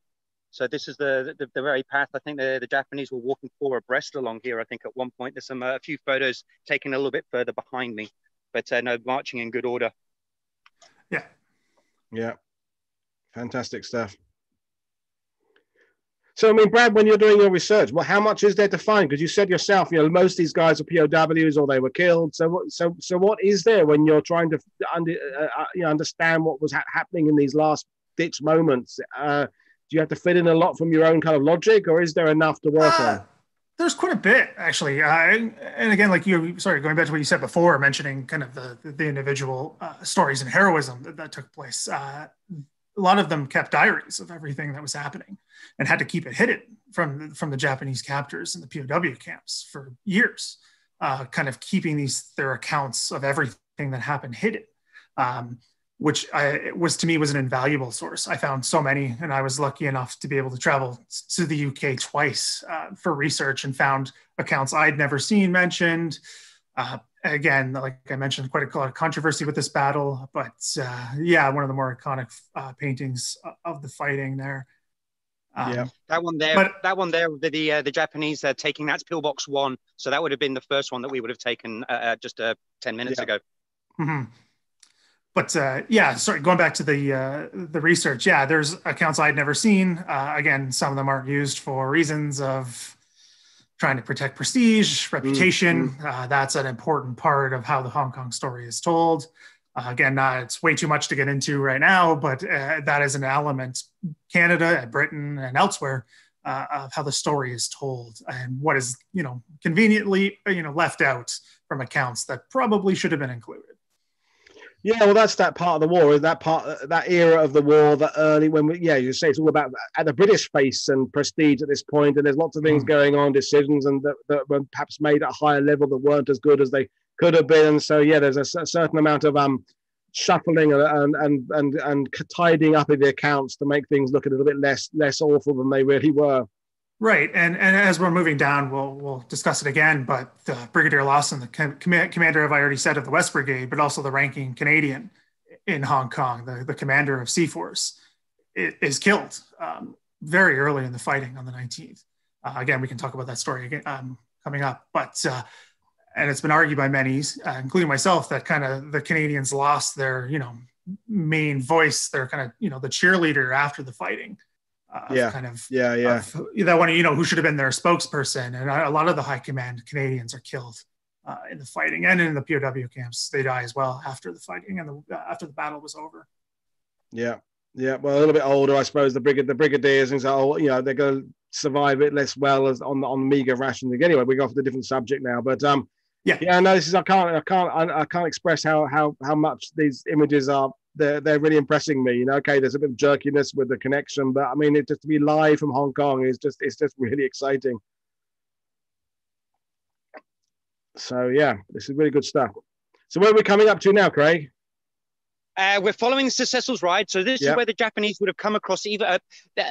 So this is the, the, the very path. I think the, the Japanese were walking four abreast along here. I think at one point there's some uh, a few photos taken a little bit further behind me but uh, no, marching in good order. Yeah. Yeah. Fantastic stuff. So, I mean, Brad, when you're doing your research, well, how much is there to find? Because you said yourself, you know, most of these guys are POWs or they were killed. So, so, so, what is there when you're trying to under, uh, uh, you know, understand what was ha- happening in these last ditch moments? Uh, do you have to fit in a lot from your own kind of logic, or is there enough to work uh, on? There's quite a bit actually, uh, and again, like you, sorry, going back to what you said before, mentioning kind of the the individual uh, stories and heroism that, that took place. A lot of them kept diaries of everything that was happening, and had to keep it hidden from from the Japanese captors and the POW camps for years, uh, kind of keeping these their accounts of everything that happened hidden. Um, which I, was to me was an invaluable source. I found so many, and I was lucky enough to be able to travel to the UK twice uh, for research and found accounts I'd never seen mentioned. Uh, again, like I mentioned, quite a lot of controversy with this battle, but uh, yeah, one of the more iconic uh, paintings of the fighting there. Um, yeah. That one there, but, that one there, the the, uh, the Japanese are taking that's pillbox one, so that would have been the first one that we would have taken uh, uh just uh, ten minutes yeah. ago. Mm-hmm. But uh, yeah, sorry, going back to the uh, the research, yeah, there's accounts I'd never seen. Uh, again, some of them aren't used for reasons of trying to protect prestige, reputation. Mm-hmm. that's an important part of how the Hong Kong story is told. Uh, again, uh, it's way too much to get into right now, but uh, that is an element, Canada, Britain, and elsewhere, uh, of how the story is told and what is, you know, conveniently, you know, left out from accounts that probably should have been included. Yeah, well, that's that part of the war, that part, that era of the war, that early when we, yeah, you say it's all about at the British face and prestige at this point, and there's lots of things mm. going on, decisions, and that, that were perhaps made at a higher level that weren't as good as they could have been. So yeah, there's a, a certain amount of um, shuffling and, and and and tidying up of the accounts to make things look a little bit less less awful than they really were. Right, and and as we're moving down, we'll we'll discuss it again. But Brigadier Lawson, the com- commander of I already said of the West Brigade, but also the ranking Canadian in Hong Kong, the the commander of C Force, is killed um, very early in the fighting on the 19th. Uh, again, we can talk about that story again um, coming up, but. Uh, and it's been argued by many, uh, including myself, that kind of the Canadians lost their, you know, main voice, their kind of, you know, the cheerleader after the fighting. Uh, yeah. Kind of. Yeah. Yeah. Of, that one, you know, who should have been their spokesperson. And a lot of the high command Canadians are killed uh, in the fighting and in the POW camps. They die as well after the fighting and the, uh, after the battle was over. Yeah. Yeah. Well, a little bit older, I suppose. The brigade, the brigadiers, and so, you know, they're going to survive it less well as on on meager rations. Anyway, we go off the different subject now, but um, yeah, yeah. No, this is I can't I can't I, I can't express how how how much these images are. They're they're really impressing me. You know, okay, there's a bit of jerkiness with the connection, but I mean, it just to be live from Hong Kong is just it's just really exciting. So yeah, this is really good stuff. So where are we coming up to now, Craig? Uh, we're following Sir Cecil's ride. So this yep. is where the Japanese would have come across either uh,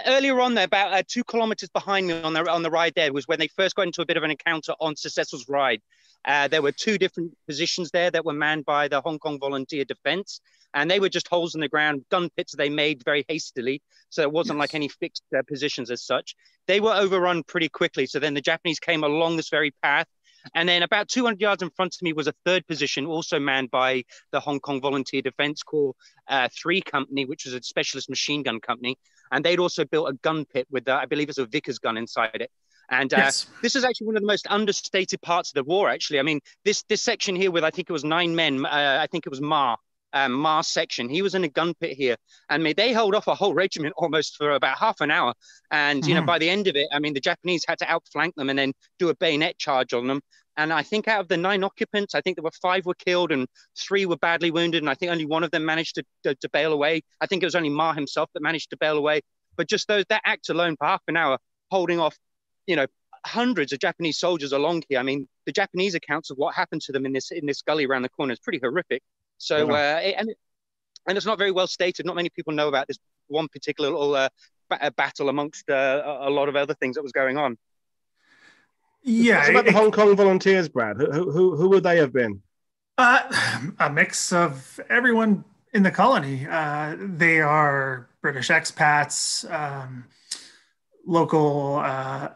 earlier on there, about uh, two kilometers behind me on the on the ride. There was when they first got into a bit of an encounter on Cecil's ride. Uh, there were two different positions there that were manned by the Hong Kong Volunteer Defence, and they were just holes in the ground, gun pits they made very hastily. So it wasn't yes. like any fixed uh, positions as such. They were overrun pretty quickly. So then the Japanese came along this very path. And then about 200 yards in front of me was a third position, also manned by the Hong Kong Volunteer Defence Corps uh, 3 Company, which was a specialist machine gun company. And they'd also built a gun pit with, uh, I believe it's a Vickers gun inside it. And uh, yes. this is actually one of the most understated parts of the war. Actually, I mean, this this section here with I think it was nine men. Uh, I think it was Ma. Um, Mars section. He was in a gun pit here, and they held off a whole regiment almost for about half an hour. And mm-hmm. you know, mm-hmm. by the end of it, I mean, the Japanese had to outflank them and then do a bayonet charge on them. And I think out of the nine occupants, I think there were five were killed and three were badly wounded. And I think only one of them managed to, to, to bail away. I think it was only Ma himself that managed to bail away. But just those that act alone for half an hour, holding off, you know, hundreds of Japanese soldiers along here. I mean, the Japanese accounts of what happened to them in this in this gully around the corner is pretty horrific. So, uh, it, and and it's not very well stated. Not many people know about this one particular little uh, uh battle amongst uh, a lot of other things that was going on. Yeah, it's about it, the Hong Kong volunteers, Brad. Who, who who would they have been? Uh, a mix of everyone in the colony. Uh, they are British expats, um, local uh,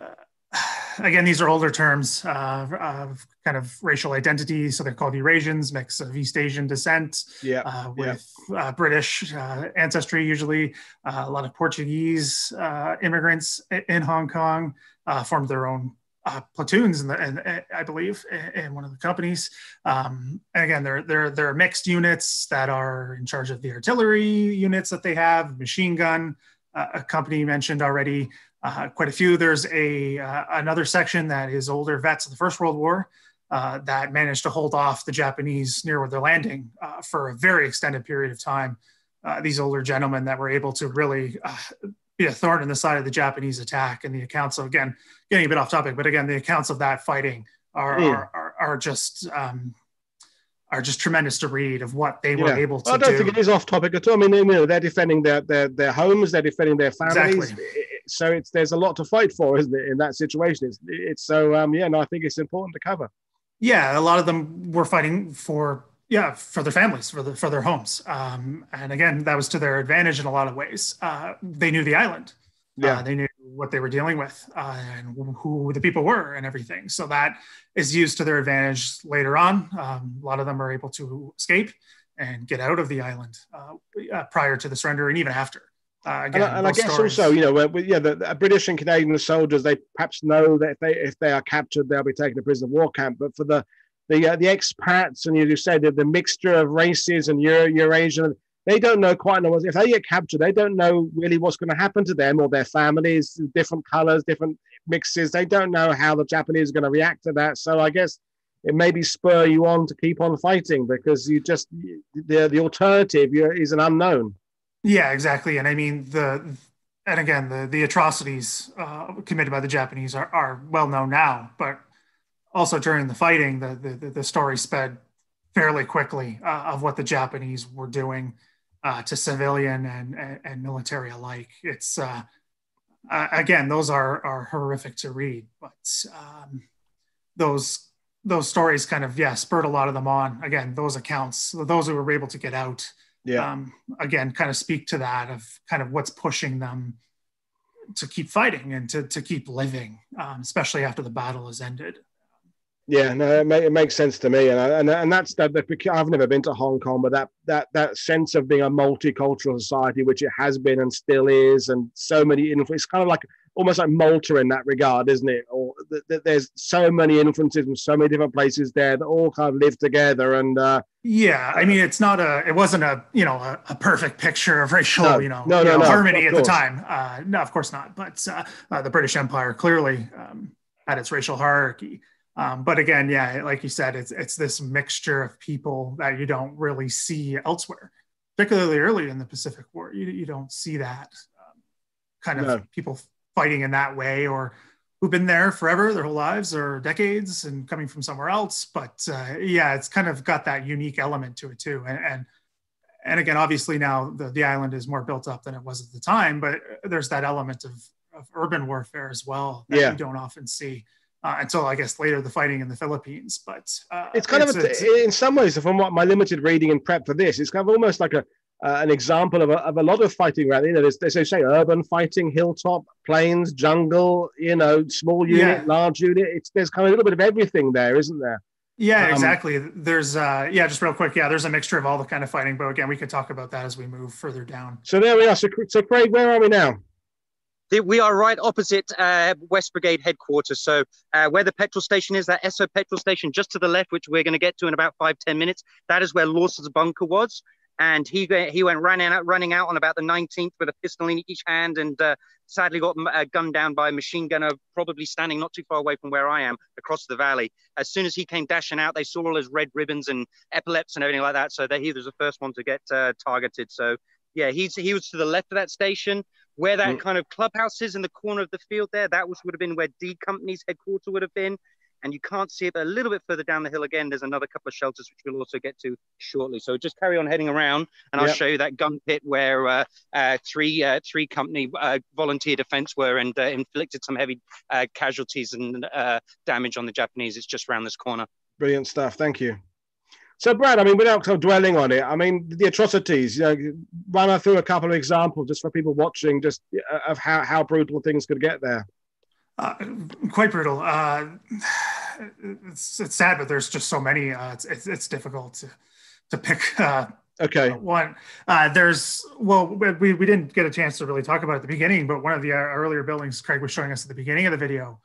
again, these are older terms uh, of kind of racial identity. So they're called Eurasians, mix of East Asian descent yeah, uh, with yeah. Uh, British uh, ancestry, usually. Uh, a lot of Portuguese uh, immigrants in Hong Kong formed their own platoons, in the, in, I believe, in one of the companies. Um, and again, there, there, there are mixed units that are in charge of the artillery units that they have, machine gun. a company mentioned already uh, quite a few. There's a uh, another section that is older vets of the First World War uh, that managed to hold off the Japanese near where they're landing uh, for a very extended period of time. Uh, these older gentlemen that were able to really uh, be a thorn in the side of the Japanese attack. And the accounts of again getting a bit off topic, but again the accounts of that fighting are mm. are, are, are, just. Um, are just tremendous to read of what they yeah. were able to I don't do. think it is off topic at all. I mean, you know, they're defending their, their, their homes, they're defending their families. Exactly so it's there's a lot to fight for, isn't it? In that situation, it's it's so um yeah, no, I think it's important to cover. Yeah, a lot of them were fighting for yeah for their families for the for their homes, um, and again that was to their advantage in a lot of ways. Uh, they knew the island. Uh, yeah, uh, they knew what they were dealing with uh, and who the people were and everything. So that is used to their advantage later on. Um, a lot of them are able to escape and get out of the island uh, uh, prior to the surrender and even after. Uh, again, and, and I guess stories. also, you know, yeah, the, the, British and Canadian soldiers, they perhaps know that if they if they are captured, they'll be taken to prison of war camp. But for the the uh, the expats and as you said the, the mixture of races and Euro, Eurasian, they don't know quite know if they get captured, they don't know really what's going to happen to them or their families, different colors, different mixes. They don't know how the Japanese are going to react to that. So I guess it maybe spur you on to keep on fighting because you just the the alternative is an unknown. Yeah, exactly. And I mean the and again the the atrocities uh, committed by the Japanese are, are well known now, but also during the fighting, the the, the story sped fairly quickly uh, of what the Japanese were doing uh, to civilian and, and, and military alike. It's uh, again those are are horrific to read, but um, those those stories kind of yeah spurred a lot of them on. Again, those accounts, those who were able to get out yeah. um, again kind of speak to that of kind of what's pushing them to keep fighting and to, to keep living um, especially after the battle has ended. Yeah no it, may, it makes sense to me. And and, and that's that i've never been to hong kong but that that that sense of being a multicultural society which it has been and still is and so many influences kind of like almost like Malta in that regard, isn't it? Or th- th- there's so many influences from so many different places there that all kind of live together. And uh, yeah, I mean, it's not a, it wasn't a, you know, a, a perfect picture of racial, no, you know, no, you no, know, harmony at the time. Uh, no, of course not. But uh, uh, the British Empire clearly um, had its racial hierarchy. Um, but again, yeah, like you said, it's it's this mixture of people that you don't really see elsewhere, particularly early in the Pacific War. You, you don't see that um, kind of no. people fighting in that way or who've been there forever their whole lives or decades and coming from somewhere else but uh, yeah it's kind of got that unique element to it too and and, and again obviously now the, the island is more built up than it was at the time but there's that element of, of urban warfare as well that yeah. you don't often see uh, until I guess later the fighting in the Philippines. But uh, it's kind it's, of a, in some ways, from what my limited reading and prep for this, it's kind of almost like a uh, an example of a, of a lot of fighting around. You know, there's, there's, they say urban fighting, hilltop, plains, jungle. You know, small unit, yeah. large unit. It's there's kind of a little bit of everything there, isn't there? Yeah, um, exactly. There's uh yeah, just real quick. Yeah, there's a mixture of all the kind of fighting, but again, we could talk about that as we move further down. So there we are. So, so Craig, where are we now? We are right opposite uh, West Brigade headquarters. So uh, where the petrol station is, that Esso petrol station just to the left, which we're going to get to in about five ten minutes, that is where Lawson's bunker was and he he went running out running out on about the 19th with a pistol in each hand and uh, sadly got uh, gunned down by a machine gunner probably standing not too far away from where I am across the valley. As soon as he came dashing out they saw all his red ribbons and epaulets and everything like that so that he was the first one to get uh, targeted. So yeah he's he was to the left of that station where that mm. kind of clubhouse is in the corner of the field there. That was would have been where D company's headquarters would have been and you can't see it. But a little bit further down the hill again, there's another couple of shelters which we'll also get to shortly. So just carry on heading around, and I'll show you that gun pit where uh, uh, three uh, three company uh, volunteer defense were and uh, inflicted some heavy uh, casualties and damage on the Japanese. It's just around this corner. Brilliant stuff. Thank you. So, Brad, I mean, without dwelling on it, I mean, the atrocities, you know, run through a couple of examples just for people watching, just of how, how brutal things could get there. Uh, quite brutal. Uh, it's, it's sad, but there's just so many. Uh, it's, it's, it's difficult to to pick. Uh, okay. one. Uh, there's well, we we didn't get a chance to really talk about it at the beginning, but one of the earlier buildings Craig was showing us at the beginning of the video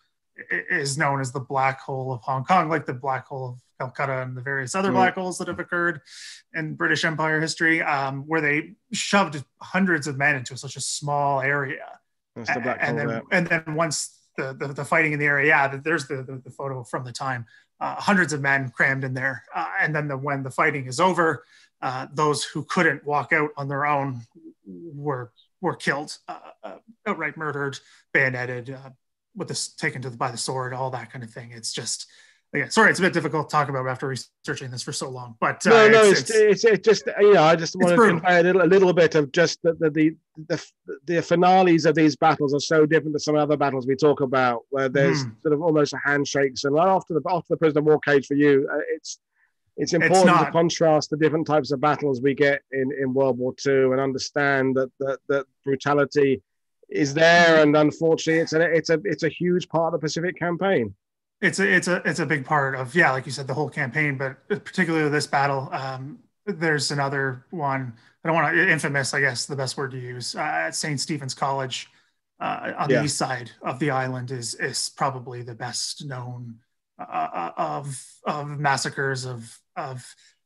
is known as the black hole of Hong Kong, like the black hole of Calcutta and the various other mm. black holes that have occurred in British Empire history, um, where they shoved hundreds of men into such a small area. The and hole, then, and then once the, the, the fighting in the area. Yeah, there's the, the, the photo from the time. Uh, hundreds of men crammed in there. Uh, and then the, when the fighting is over, uh, those who couldn't walk out on their own were were killed, uh, uh, outright murdered, bayoneted, uh, with this taken to the, by the sword, all that kind of thing. It's just again, sorry, it's a bit difficult to talk about after researching this for so long. But uh, no, no, it's, it's, it's, it's, just you know, I just want to compare a little, a little bit of just the the, the the, the finales of these battles are so different to some other battles we talk about, where there's mm. sort of almost a handshakes. And right after the after the prisoner war cage for you, uh, it's it's important it's to contrast the different types of battles we get in, in World War II and understand that that, that brutality is there, and unfortunately, it's a it's a it's a huge part of the Pacific campaign. It's a it's a it's a big part of yeah, like you said, the whole campaign, but particularly this battle. Um, there's another one. I don't want to infamous, I guess the best word to use uh, at St. Stephen's College uh, on yeah. the east side of the island is is probably the best known uh, uh of of massacres of of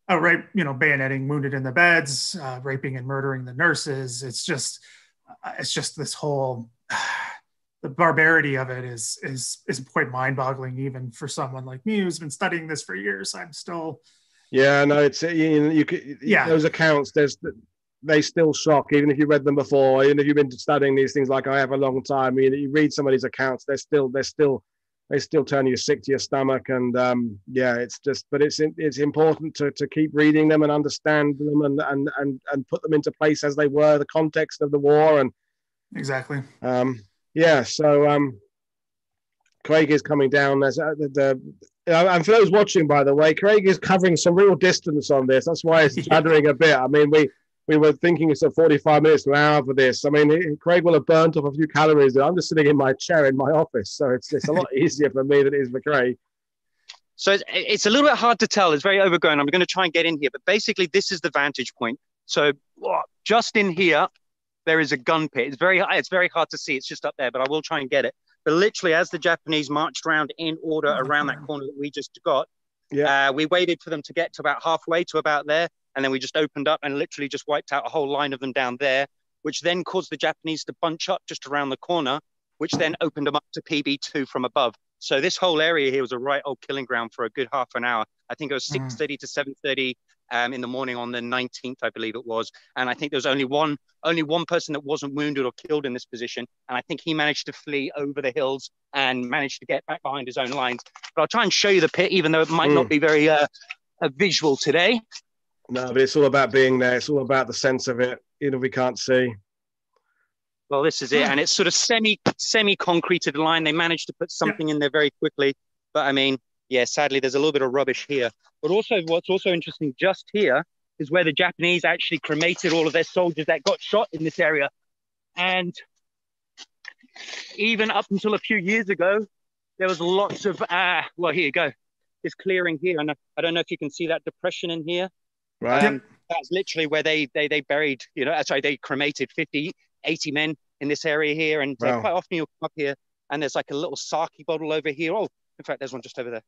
outright you know bayoneting wounded in the beds, uh, raping and murdering the nurses. It's just uh, it's just this whole the barbarity of it is is is quite mind-boggling even for someone like me who's been studying this for years. I'm still yeah, no, it's you, you, you yeah those accounts. There's they still shock, even if you read them before, even if you've been studying these things like I have a long time. You, you read some of these accounts, they're still they're still they still turn you sick to your stomach, and um, yeah, it's just. But it's it's important to, to keep reading them and understand them and, and and and put them into place as they were, the context of the war, and exactly. Um, yeah, so um, Craig is coming down. There's uh, the, the and for those watching, by the way, Craig is covering some real distance on this. That's why it's chattering a bit. I mean, we we were thinking it's a 45 minutes to an hour for this. I mean, Craig will have burnt off a few calories. I'm just sitting in my chair in my office, so it's it's a lot easier for me than it is for Craig. So it's, it's a little bit hard to tell. It's very overgrown. I'm going to try and get in here, but basically, this is the vantage point. So just in here, there is a gun pit. It's very it's very hard to see. It's just up there, but I will try and get it. But literally, as the Japanese marched around in order around that corner that we just got, yeah. Uh, we waited for them to get to about halfway to about there, and then we just opened up and literally just wiped out a whole line of them down there, which then caused the Japanese to bunch up just around the corner, which then opened them up to PB2 from above. So this whole area here was a right old killing ground for a good half an hour. I think it was 6:30 mm. to 7:30 um, in the morning on the 19th, I believe it was. And I think there was only one only one person that wasn't wounded or killed in this position. And I think he managed to flee over the hills and managed to get back behind his own lines. But I'll try and show you the pit, even though it might mm. not be very uh, a visual today. No, but it's all about being there. It's all about the sense of it, even if we can't see. Well, this is it, and it's sort of semi semi concreted line. They managed to put something in there very quickly, but I mean, yeah, sadly, there's a little bit of rubbish here. But also, what's also interesting just here is where the Japanese actually cremated all of their soldiers that got shot in this area, and even up until a few years ago, there was lots of uh, well, here you go, this clearing here, and I don't know if you can see that depression in here. Right. Um, that's literally where they they they buried, you know, sorry, they cremated 50, 80 men in this area here. And uh, wow. uh, quite often you'll come up here and there's like a little sake bottle over here. Oh, in fact, there's one just over there.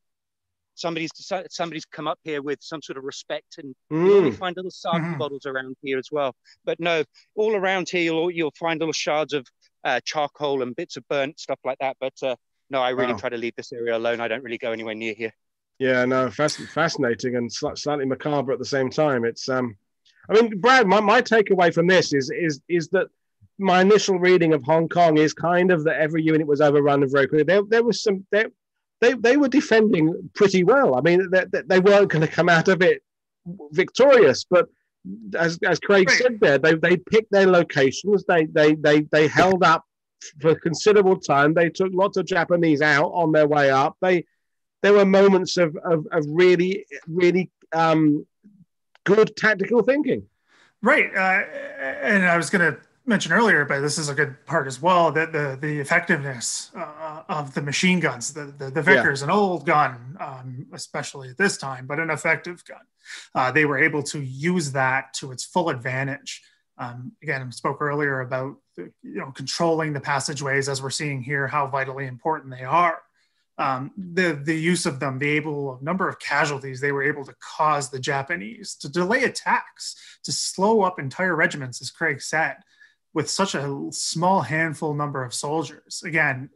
Somebody's somebody's come up here with some sort of respect, and mm. you find little sake mm. bottles around here as well. But no, all around here you'll you'll find little shards of uh, charcoal and bits of burnt stuff like that. But uh, no, I really wow. try to leave this area alone. I don't really go anywhere near here. Yeah, no, fascinating and slightly macabre at the same time. It's um, I mean, Brad, my, my takeaway from this is is is that my initial reading of Hong Kong is kind of that every unit was overrun and very quickly. There, there was some they, they they were defending pretty well. I mean, they, they weren't going to come out of it victorious, but as as Craig right. said there, they they picked their locations. They they they they held up for considerable time. They took lots of Japanese out on their way up. They there were moments of, of, of really, really um, good tactical thinking. Right. Uh, and I was going to mention earlier, but this is a good part as well, that the, the effectiveness uh, of the machine guns, the, the, the Vickers, yeah. an old gun, um, especially at this time, but an effective gun. Uh, they were able to use that to its full advantage. Um, again, I spoke earlier about the, you know controlling the passageways as we're seeing here, how vitally important they are um, the the use of them, the able number of casualties they were able to cause the Japanese to delay attacks, to slow up entire regiments, as Craig said, with such a small handful number of soldiers. Again,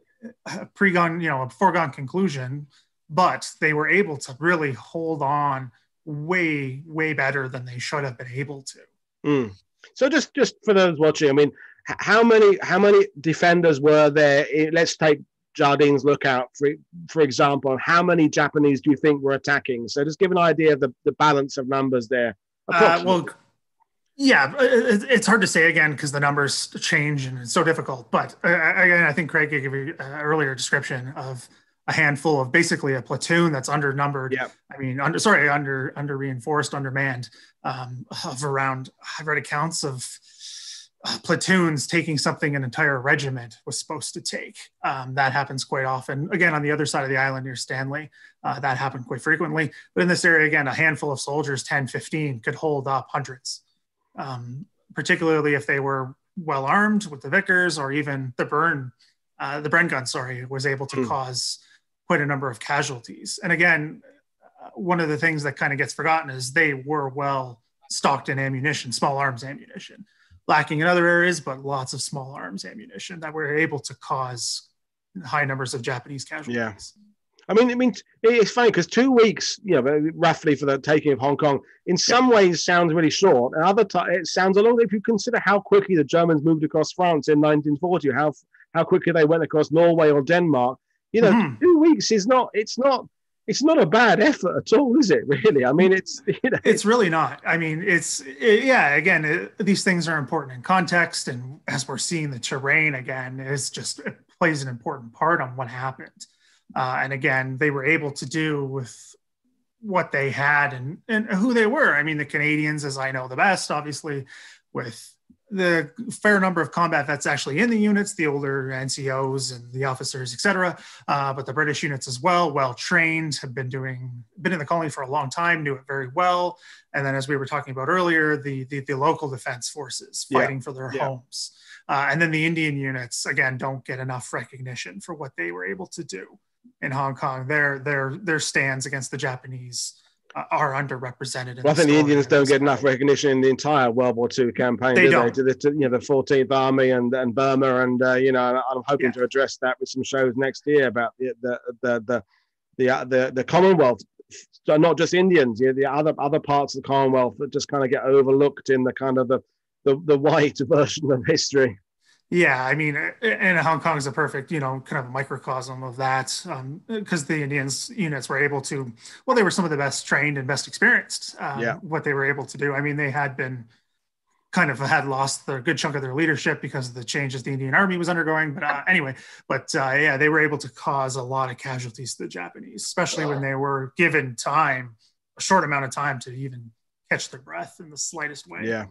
a pre-gone, you know, a foregone conclusion, but they were able to really hold on way way better than they should have been able to. Mm. So just just for those watching, I mean, how many how many defenders were there? Let's take Jardine's lookout, for, for example, how many Japanese do you think were attacking? So just give an idea of the, the balance of numbers there. Uh, well, yeah, it's hard to say again because the numbers change and it's so difficult. But uh, again, I think Craig gave you an earlier description of a handful of basically a platoon that's undernumbered. Yeah. I mean, under sorry, under under reinforced, undermanned, um, of around. I've read accounts of platoons taking something an entire regiment was supposed to take. Um, that happens quite often. Again, on the other side of the island near Stanley, uh, that happened quite frequently. But in this area, again, a handful of soldiers, 10, 15, could hold up hundreds, um, particularly if they were well armed with the Vickers or even the Bren, uh, the Bren gun, sorry, was able to mm. cause quite a number of casualties. And again, uh, one of the things that kind of gets forgotten is they were well stocked in ammunition, small arms ammunition lacking in other areas, but lots of small arms ammunition that were able to cause high numbers of Japanese casualties. Yeah. I mean, I mean, it's funny because two weeks, you know, roughly for the taking of Hong Kong, in some ways sounds really short, and other times it sounds a long. If you consider how quickly the Germans moved across France in 1940, how how quickly they went across Norway or Denmark, you know, mm-hmm. two weeks is not. It's not it's not a bad effort at all, is it? Really? I mean, it's you know, it's really not. I mean, it's it, yeah. Again, it, these things are important in context, and as we're seeing the terrain again, is just it plays an important part on what happened. Uh, and again, they were able to do with what they had and and who they were. I mean, the Canadians, as I know the best, obviously, with the fair number of combat vets actually in the units, the older NCOs and the officers, etc. uh, but the British units as well, well trained, have been doing, been in the colony for a long time, knew it very well. And then, as we were talking about earlier, the the, the local defense forces fighting yeah. for their yeah. homes, uh, and then the Indian units again don't get enough recognition for what they were able to do in Hong Kong. Their their their stands against the Japanese are underrepresented. well, I think the Indians don't get enough recognition in the entire World War II campaign, they do don't. they? To the, to, you know, the 14th Army and, and Burma, and uh, you know, I'm hoping yeah. to address that with some shows next year about the the the the the, uh, the, the Commonwealth. So not just Indians, you know, the other other parts of the Commonwealth that just kind of get overlooked in the kind of the the, the white version of history. Yeah, I mean, and Hong Kong is a perfect, you know, kind of a microcosm of that, because um, the Indians units were able to, well, they were some of the best trained and best experienced. Um, yeah. What they were able to do. I mean, they had been kind of had lost a good chunk of their leadership because of the changes the Indian Army was undergoing. But uh, anyway, but uh, yeah, they were able to cause a lot of casualties to the Japanese, especially when they were given time, a short amount of time to even catch their breath in the slightest way. Yeah.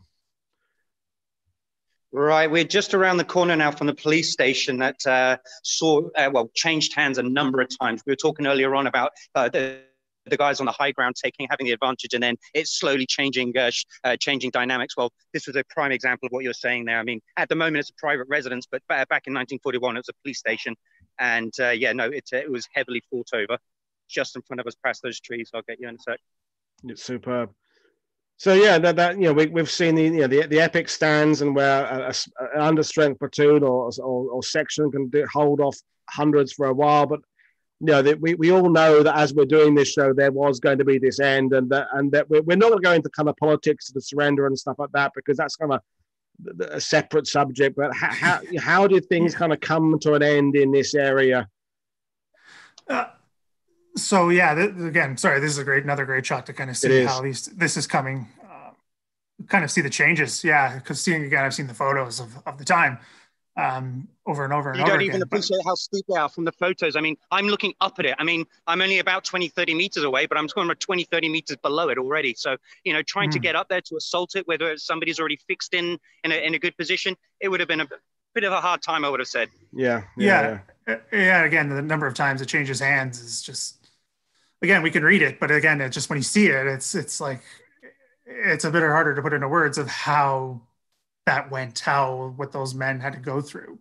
Right, we're just around the corner now from the police station that uh, saw, uh, well, changed hands a number of times. We were talking earlier on about uh, the the guys on the high ground taking having the advantage and then it's slowly changing uh, uh, changing dynamics. Well this was a prime example of what you're saying there. I mean at the moment it's a private residence but back in 1941 it was a police station. And uh, yeah no it, it was heavily fought over just in front of us past those trees. I'll get you in a sec. It's superb so yeah, that, that you know we, we've seen the you know the, the epic stands and where a, a, an under strength platoon or, or, or section can do, hold off hundreds for a while, but you know that we, we all know that as we're doing this show, there was going to be this end, and that and that we're, we're not going to go into kind of politics of the surrender and stuff like that because that's kind of a separate subject. But how how, how did things kind of come to an end in this area? Uh, so yeah, th- again, sorry, this is a great, another great shot to kind of see how these this is coming, uh, kind of see the changes. Yeah, because seeing again, I've seen the photos of, of the time um, over and over and you over. You don't even appreciate how steep they are from the photos. I mean, I'm looking up at it. I mean, I'm only about 20, 30 meters away, but I'm talking about 20, 30 meters below it already. So, you know, trying mm. to hmm. get up there to assault it, whether somebody's already fixed in in a, in a good position, it would have been a bit of a hard time, I would have said. Yeah. Yeah. Yeah. Uh, yeah. Again, the number of times it changes hands is just again we can read it but again it just when you see it it's it's like it's a bit harder to put into words of how that went how what those men had to go through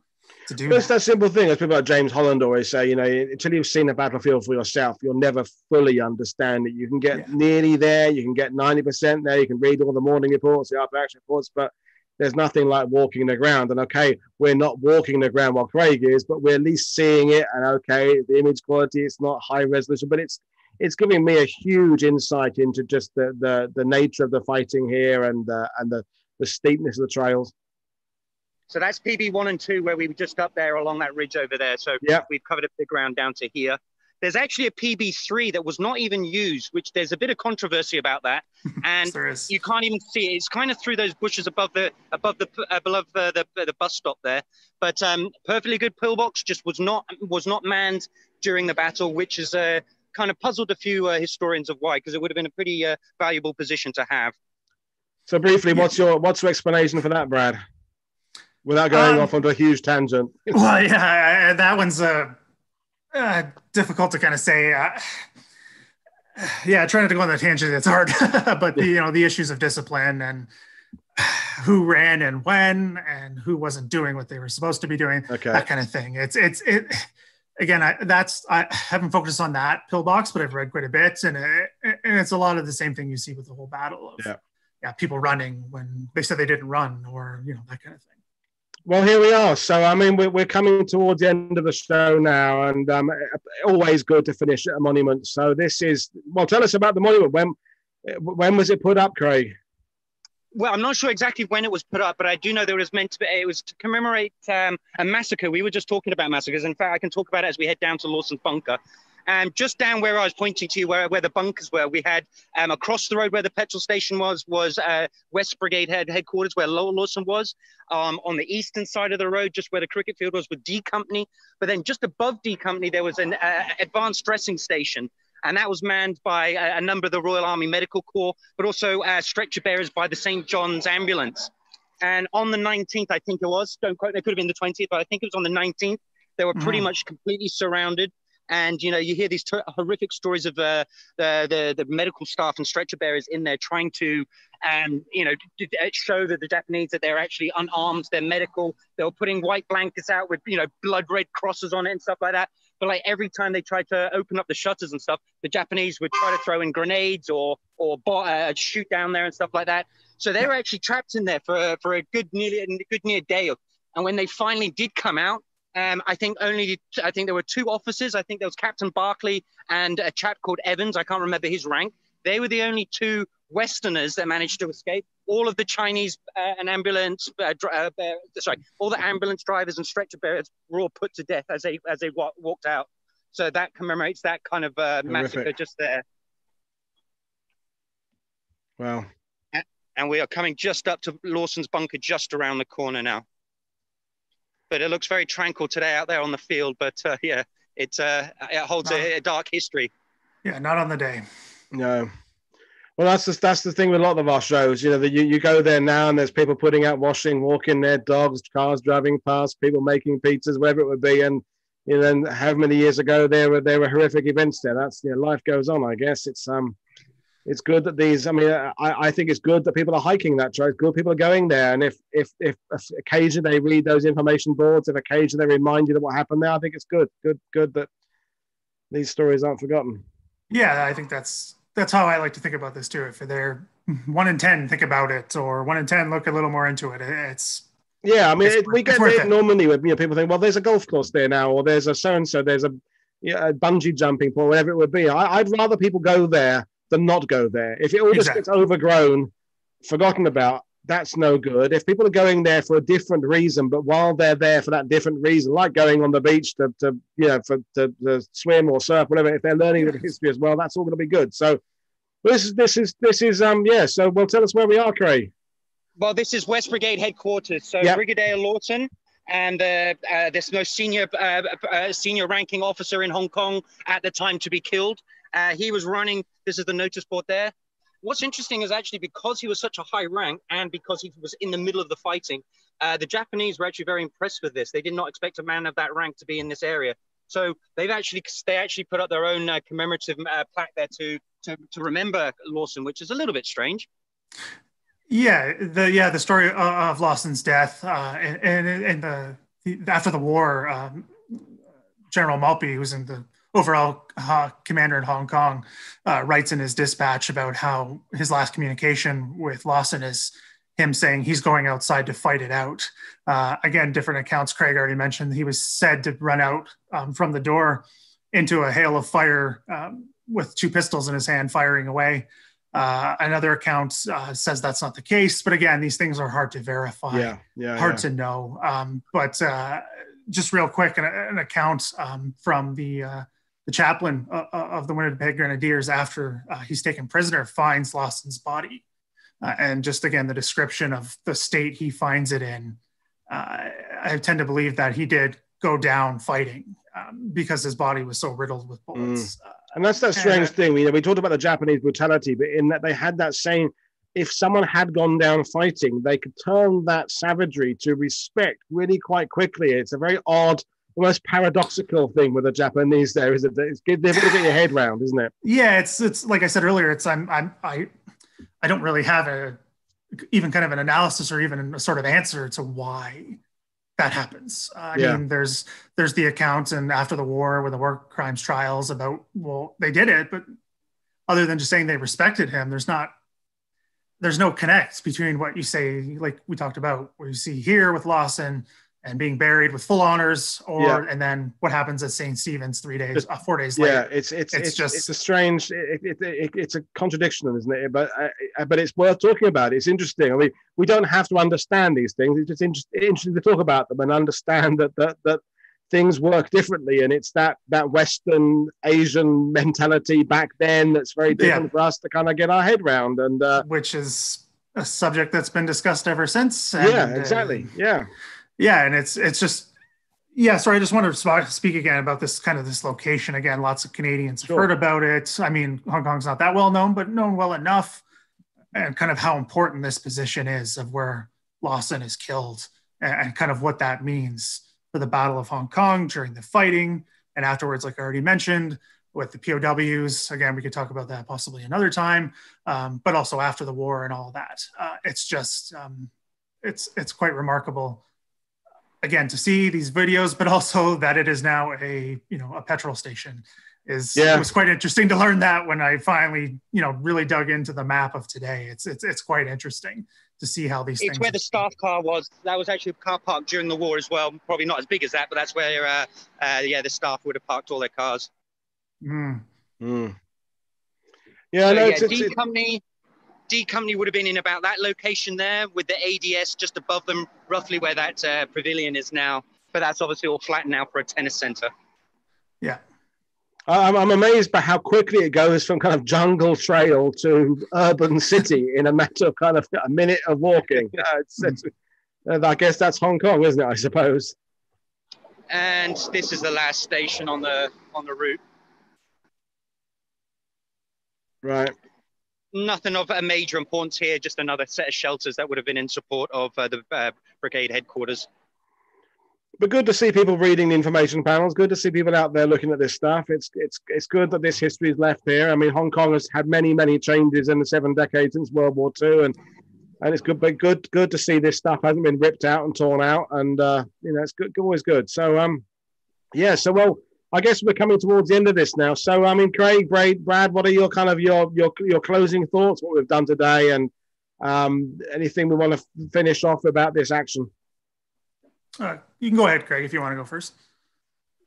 to do it's that. simple thing as people like james holland always say you know until you've seen a battlefield for yourself you'll never fully understand it you can get yeah. nearly there you can get 90% there you can read all the morning reports the after action reports but there's nothing like walking the ground. And okay, we're not walking the ground while Craig is, but we're at least seeing it. And okay, the image quality, it's not high resolution, but it's it's giving me a huge insight into just the the, the nature of the fighting here and uh, and the, the steepness of the trails. So that's PB one and two, where we were just up there along that ridge over there. So yeah. we've covered a big ground down to here. There's actually a PB3 that was not even used, which there's a bit of controversy about that, and you can't even see it. It's kind of through those bushes above the above the uh, above uh, the the bus stop there. But um, perfectly good pillbox just was not was not manned during the battle, which is uh, kind of puzzled a few uh, historians of why, because it would have been a pretty uh, valuable position to have. So briefly, what's your what's your explanation for that, Brad? Without going um, off onto a huge tangent. well, yeah, that one's uh, uh, difficult to kind of say. Uh, yeah, trying not to go on the tangent, it's hard. but the, you know, the issues of discipline and who ran and when and who wasn't doing what they were supposed to be doing, okay. that kind of thing. It's it's it again. I, that's I haven't focused on that pillbox, but I've read quite a bit, and it, and it's a lot of the same thing you see with the whole battle of yeah. yeah people running when they said they didn't run or you know that kind of thing. Well, here we are. So, I mean, we're, we're coming towards the end of the show now, and um, always good to finish at a monument. So, this is well. Tell us about the monument. When when was it put up, Craig? Well, I'm not sure exactly when it was put up, but I do know there was meant to be. It was to commemorate um, a massacre. We were just talking about massacres. In fact, I can talk about it as we head down to Lawson's bunker. And just down where I was pointing to, where, where the bunkers were, we had um, across the road where the petrol station was, was uh, West Brigade head headquarters, where Lower Lawson was. Um, on the eastern side of the road, just where the cricket field was, with D Company. But then just above D Company, there was an uh, advanced dressing station and that was manned by a, a number of the Royal Army Medical Corps, but also uh, stretcher bearers by the St. John's Ambulance. And on the 19th, I think it was, don't quote, it could have been the 20th, but I think it was on the 19th, they were pretty mm. much completely surrounded. And you know, you hear these ter- horrific stories of uh, the, the the medical staff and stretcher bearers in there trying to, um, you know, show that the Japanese that they're actually unarmed, they're medical. They were putting white blankets out with you know blood red crosses on it and stuff like that. But like every time they tried to open up the shutters and stuff, the Japanese would try to throw in grenades or or uh, shoot down there and stuff like that. So they were actually trapped in there for for a good nearly a good near day. And when they finally did come out, um, I think only I think there were two officers. I think there was Captain Barclay and a chap called Evans. I can't remember his rank. They were the only two Westerners that managed to escape. All of the Chinese uh, and ambulance, uh, uh, sorry, all the ambulance drivers and stretcher bearers were all put to death as they as they wa- walked out. So that commemorates that kind of uh, massacre just there. Wow. And we are coming just up to Lawson's bunker, just around the corner now. But it looks very tranquil today out there on the field. But uh, yeah, it uh, it holds a, a dark history. Yeah, not on the day. No. Well, that's the, that's the thing with a lot of our shows. You know, that you, you go there now and there's people putting out washing, walking their dogs, cars driving past, people making pizzas, whatever it would be. And, you know, how many years ago there were there were horrific events there. That's you know, life goes on. I guess it's um, it's good that these. I mean, I, I think it's good that people are hiking that trail. Good people are going there. And if if if, if occasionally they read those information boards, if occasionally they remind you of what happened there, I think it's good. Good good that these stories aren't forgotten. Yeah, I think that's that's how I like to think about this too. If they're one in ten, think about it, or one in ten, look a little more into it. It's yeah. I mean, it, we get it normally with you know people think, well, there's a golf course there now, or there's a so and so, there's a, a bungee jumping pool, whatever it would be. I, would rather people go there than not go there. If it all exactly. just gets overgrown, forgotten about, that's no good. If people are going there for a different reason, but while they're there for that different reason, like going on the beach to, to you know, for to, to swim or surf, whatever, if they're learning the history as well, that's all going to be good. So this is this is this is um yeah. So well, tell us where we are, Craig. Well, this is West Brigade headquarters. So yep. Brigadier Lawson, and uh, uh, this most senior uh, uh, senior ranking officer in Hong Kong at the time to be killed. Uh, he was running. This is the notice board there what's interesting is actually because he was such a high rank and because he was in the middle of the fighting, uh, the Japanese were actually very impressed with this. They did not expect a man of that rank to be in this area. So they've actually they actually put up their own uh, commemorative uh, plaque there to, to to remember Lawson, which is a little bit strange. Yeah, the yeah the story of Lawson's death uh, and, and the, the, after the war, um, General Maltby, who was in the overall uh, commander in Hong Kong, uh, writes in his dispatch about how his last communication with Lawson is him saying he's going outside to fight it out. Uh, again, different accounts. Craig already mentioned he was said to run out um, from the door into a hail of fire um, with two pistols in his hand, firing away. Uh, another account uh, says that's not the case, but again, these things are hard to verify. Yeah, yeah, hard yeah. to know. Um, but uh, just real quick, an, an account um, from the uh, the chaplain uh, uh, of the Winnipeg Grenadiers, after uh, he's taken prisoner, finds Lawson's body. Uh, and just again, the description of the state he finds it in, uh, I tend to believe that he did go down fighting um, because his body was so riddled with bullets. Mm. and that's that strange and, thing. We, we talked about the Japanese brutality, but in that they had that same if someone had gone down fighting, they could turn that savagery to respect really quite quickly. It's a very odd, almost paradoxical thing with the Japanese. There is it? It's difficult to get your head around, isn't it? Yeah, it's it's like I said earlier. It's I'm I'm I I don't really have a even kind of an analysis or even a sort of answer to why that happens. Uh, I yeah. mean, there's there's the account and after the war with the war crimes trials about well they did it, but other than just saying they respected him, there's not there's no connect between what you say, like we talked about, what you see here with Lawson and being buried with full honors, or yeah. and then what happens at St. Stephen's three days, uh, four days later. Yeah, it's it's it's, it's just it's a strange, it, it, it, it's a contradiction, isn't it? But uh, but it's worth talking about. It's interesting. I mean, we don't have to understand these things. It's just inter- interesting to talk about them and understand that that that things work differently and it's that that western asian mentality back then that's very different yeah. for us to kind of get our head around and uh, which is a subject that's been discussed ever since and, yeah exactly uh, yeah yeah and it's it's just yeah sorry i just wanted to speak again about this kind of this location again lots of canadians have heard about it i mean hong kong's not that well known but known well enough and kind of how important this position is of where lawson is killed and, and kind of what that means for the Battle of Hong Kong during the fighting. And afterwards, like I already mentioned, with the POWs. Again, we could talk about that possibly another time, um, but also after the war and all that. Uh, it's just, um, it's, it's quite remarkable again to see these videos, but also that it is now a, you know, a petrol station is, yeah. it was quite interesting to learn that when I finally, you know, really dug into the map of today. It's, it's, it's quite interesting to see how these it's things. where the staff car was. That was actually a car park during the war as well. Probably not as big as that, but that's where uh, uh, yeah the staff would have parked all their cars. Mm. Mm. Yeah, so, no, yeah, it's, D it's, company. D company would have been in about that location there with the ADS just above them, roughly where that uh, pavilion is now. But that's obviously all flattened now for a tennis center. Yeah. I'm, I'm amazed by how quickly it goes from kind of jungle trail to urban city in a matter of kind of a minute of walking. Uh, it's, it's, uh, I guess that's Hong Kong, isn't it? I suppose. And this is the last station on the on the route. Right. Nothing of a major importance here. Just another set of shelters that would have been in support of uh, the uh, brigade headquarters but good to see people reading the information panels. Good to see people out there looking at this stuff. It's it's it's good that this history is left here. I mean, Hong Kong has had many many changes in the seven decades since World War II, and and it's good, but good good to see this stuff hasn't been ripped out and torn out, and uh, you know it's good, always good. So um, yeah. So well, I guess we're coming towards the end of this now. So I mean, Craig, Brad, Brad, what are your kind of your your your closing thoughts? What we've done today, and um, anything we want to finish off about this action? Uh, you can go ahead, Craig, if you want to go first.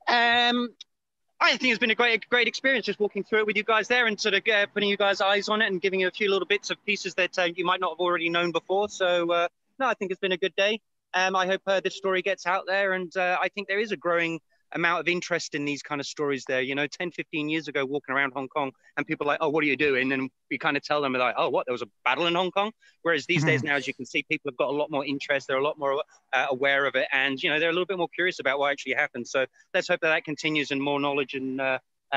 Um, I think it's been a great, great experience just walking through it with you guys there and sort of uh, putting you guys' eyes on it and giving you a few little bits of pieces that uh, you might not have already known before. So, uh, no, I think it's been a good day. Um, I hope uh, this story gets out there, and uh, I think there is a growing amount of interest in these kind of stories there. You know, 10, 15 years ago, walking around Hong Kong and people like, oh, what are you doing? And we kind of tell them like, oh, what, there was a battle in Hong Kong. Whereas these mm-hmm. days now, as you can see, people have got a lot more interest. They're a lot more uh, aware of it. And, you know, they're a little bit more curious about what actually happened. So let's hope that that continues and more knowledge and uh, uh,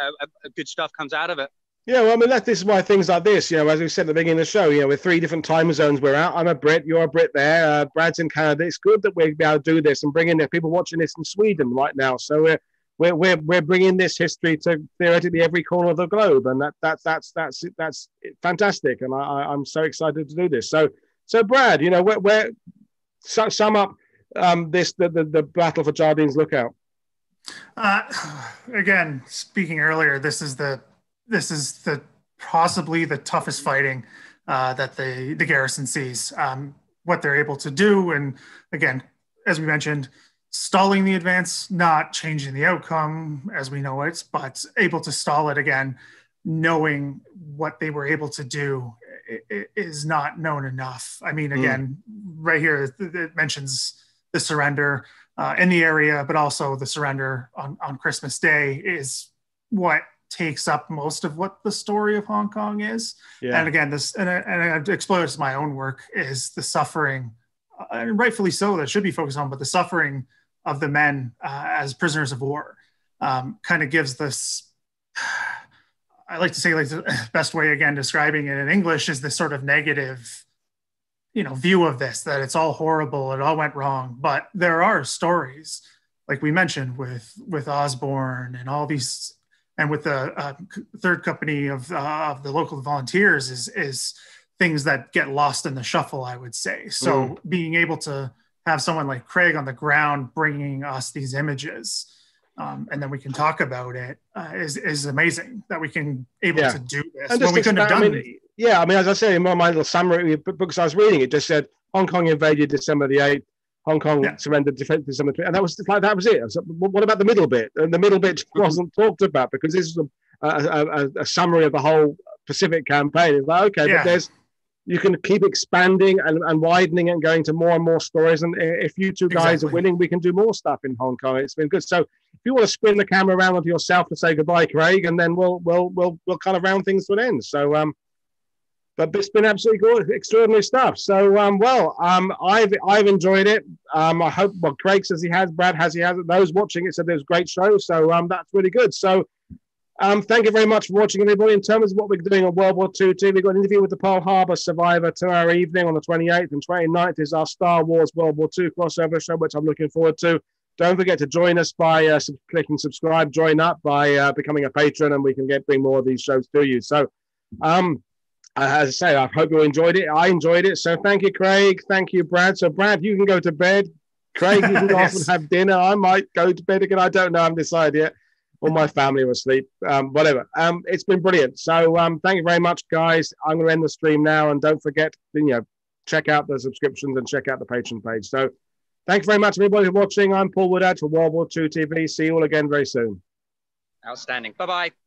uh, uh good stuff comes out of it. Yeah, well, I mean, that, this is why things like this, you know, as we said at the beginning of the show, you know, with three different time zones we're out. I'm a Brit, you're a Brit there, uh, Brad's in Canada. It's good that we're able to do this and bring in people watching this in Sweden right now. So we're, we're, we're, we're bringing this history to theoretically every corner of the globe. And that, that, that's, that's, that's fantastic. And I, I'm so excited to do this. So, so Brad, you know, where, where sum up um, this, the, the, the battle for Jardine's Lookout. Uh, again, speaking earlier, this is the this is the possibly the toughest fighting uh, that the the garrison sees. Um, what they're able to do, and again, as we mentioned, stalling the advance, not changing the outcome as we know it, but able to stall it again, knowing what they were able to do is not known enough. I mean, hmm. again, mm. right here it mentions the surrender uh, in the area, but also the surrender on, on Christmas Day is what takes up most of what the story of Hong Kong is. Yeah. And again, this and I, and I've explored this in my own work is the suffering, uh, and rightfully so, that should be focused on, but the suffering of the men uh, as prisoners of war um, kind of gives this. I like to say like the best way again describing it in English is this sort of negative, you know, view of this that it's all horrible, it all went wrong. But there are stories, like we mentioned with with Osborn and all these, and with the uh, third company of uh, of the local volunteers is is things that get lost in the shuffle. I would say so. Mm. Being able to have someone like Craig on the ground bringing us these images um, and then we can talk about it. Uh, is is amazing that we can able yeah. to do this and when we couldn't have done. I mean, yeah, I mean, as I say in my, my little summary books I was reading, it just said Hong Kong invaded December the eighth. Hong Kong yeah. surrendered December, and that was like that was it. So what about the middle bit? And the middle bit wasn't talked about because this is a, a, a, a summary of the whole Pacific campaign. It's like okay, yeah. but there's you can keep expanding and, and widening and going to more and more stories. And if you two guys exactly. are winning, we can do more stuff in Hong Kong. It's been good. So if you want to spin the camera around onto yourself to say goodbye, Craig, and then we'll we'll we'll we'll kind of round things to an end. So um, but it's been absolutely good, extraordinary stuff. So um, well, um, I've I've enjoyed it. Um, I hope well, Craig says he has, Brad has, he has. Those watching it said it was a great show. So um, that's really good. So um, thank you very much for watching, everybody. In terms of what we're doing on World War II, too, we've got an interview with the Pearl Harbor survivor tomorrow evening on the 28th and 29th is our Star Wars World War II crossover show, which I'm looking forward to. Don't forget to join us by uh, clicking subscribe, join up by uh, becoming a patron, and we can get bring more of these shows to you. So, um, as I say, I hope you enjoyed it. I enjoyed it. So, thank you, Craig. Thank you, Brad. So, Brad, you can go to bed. Craig, you can go yes. off and have dinner. I might go to bed again. I don't know. I'm decided yet all my family were asleep. Um, whatever. Um, it's been brilliant. So um, thank you very much, guys. I'm going to end the stream now, and don't forget, you know, check out the subscriptions and check out the Patreon page. So thank you very much, everybody, for watching. I'm Paul Woodadge for World War II TV. See you all again very soon. Outstanding. Bye bye.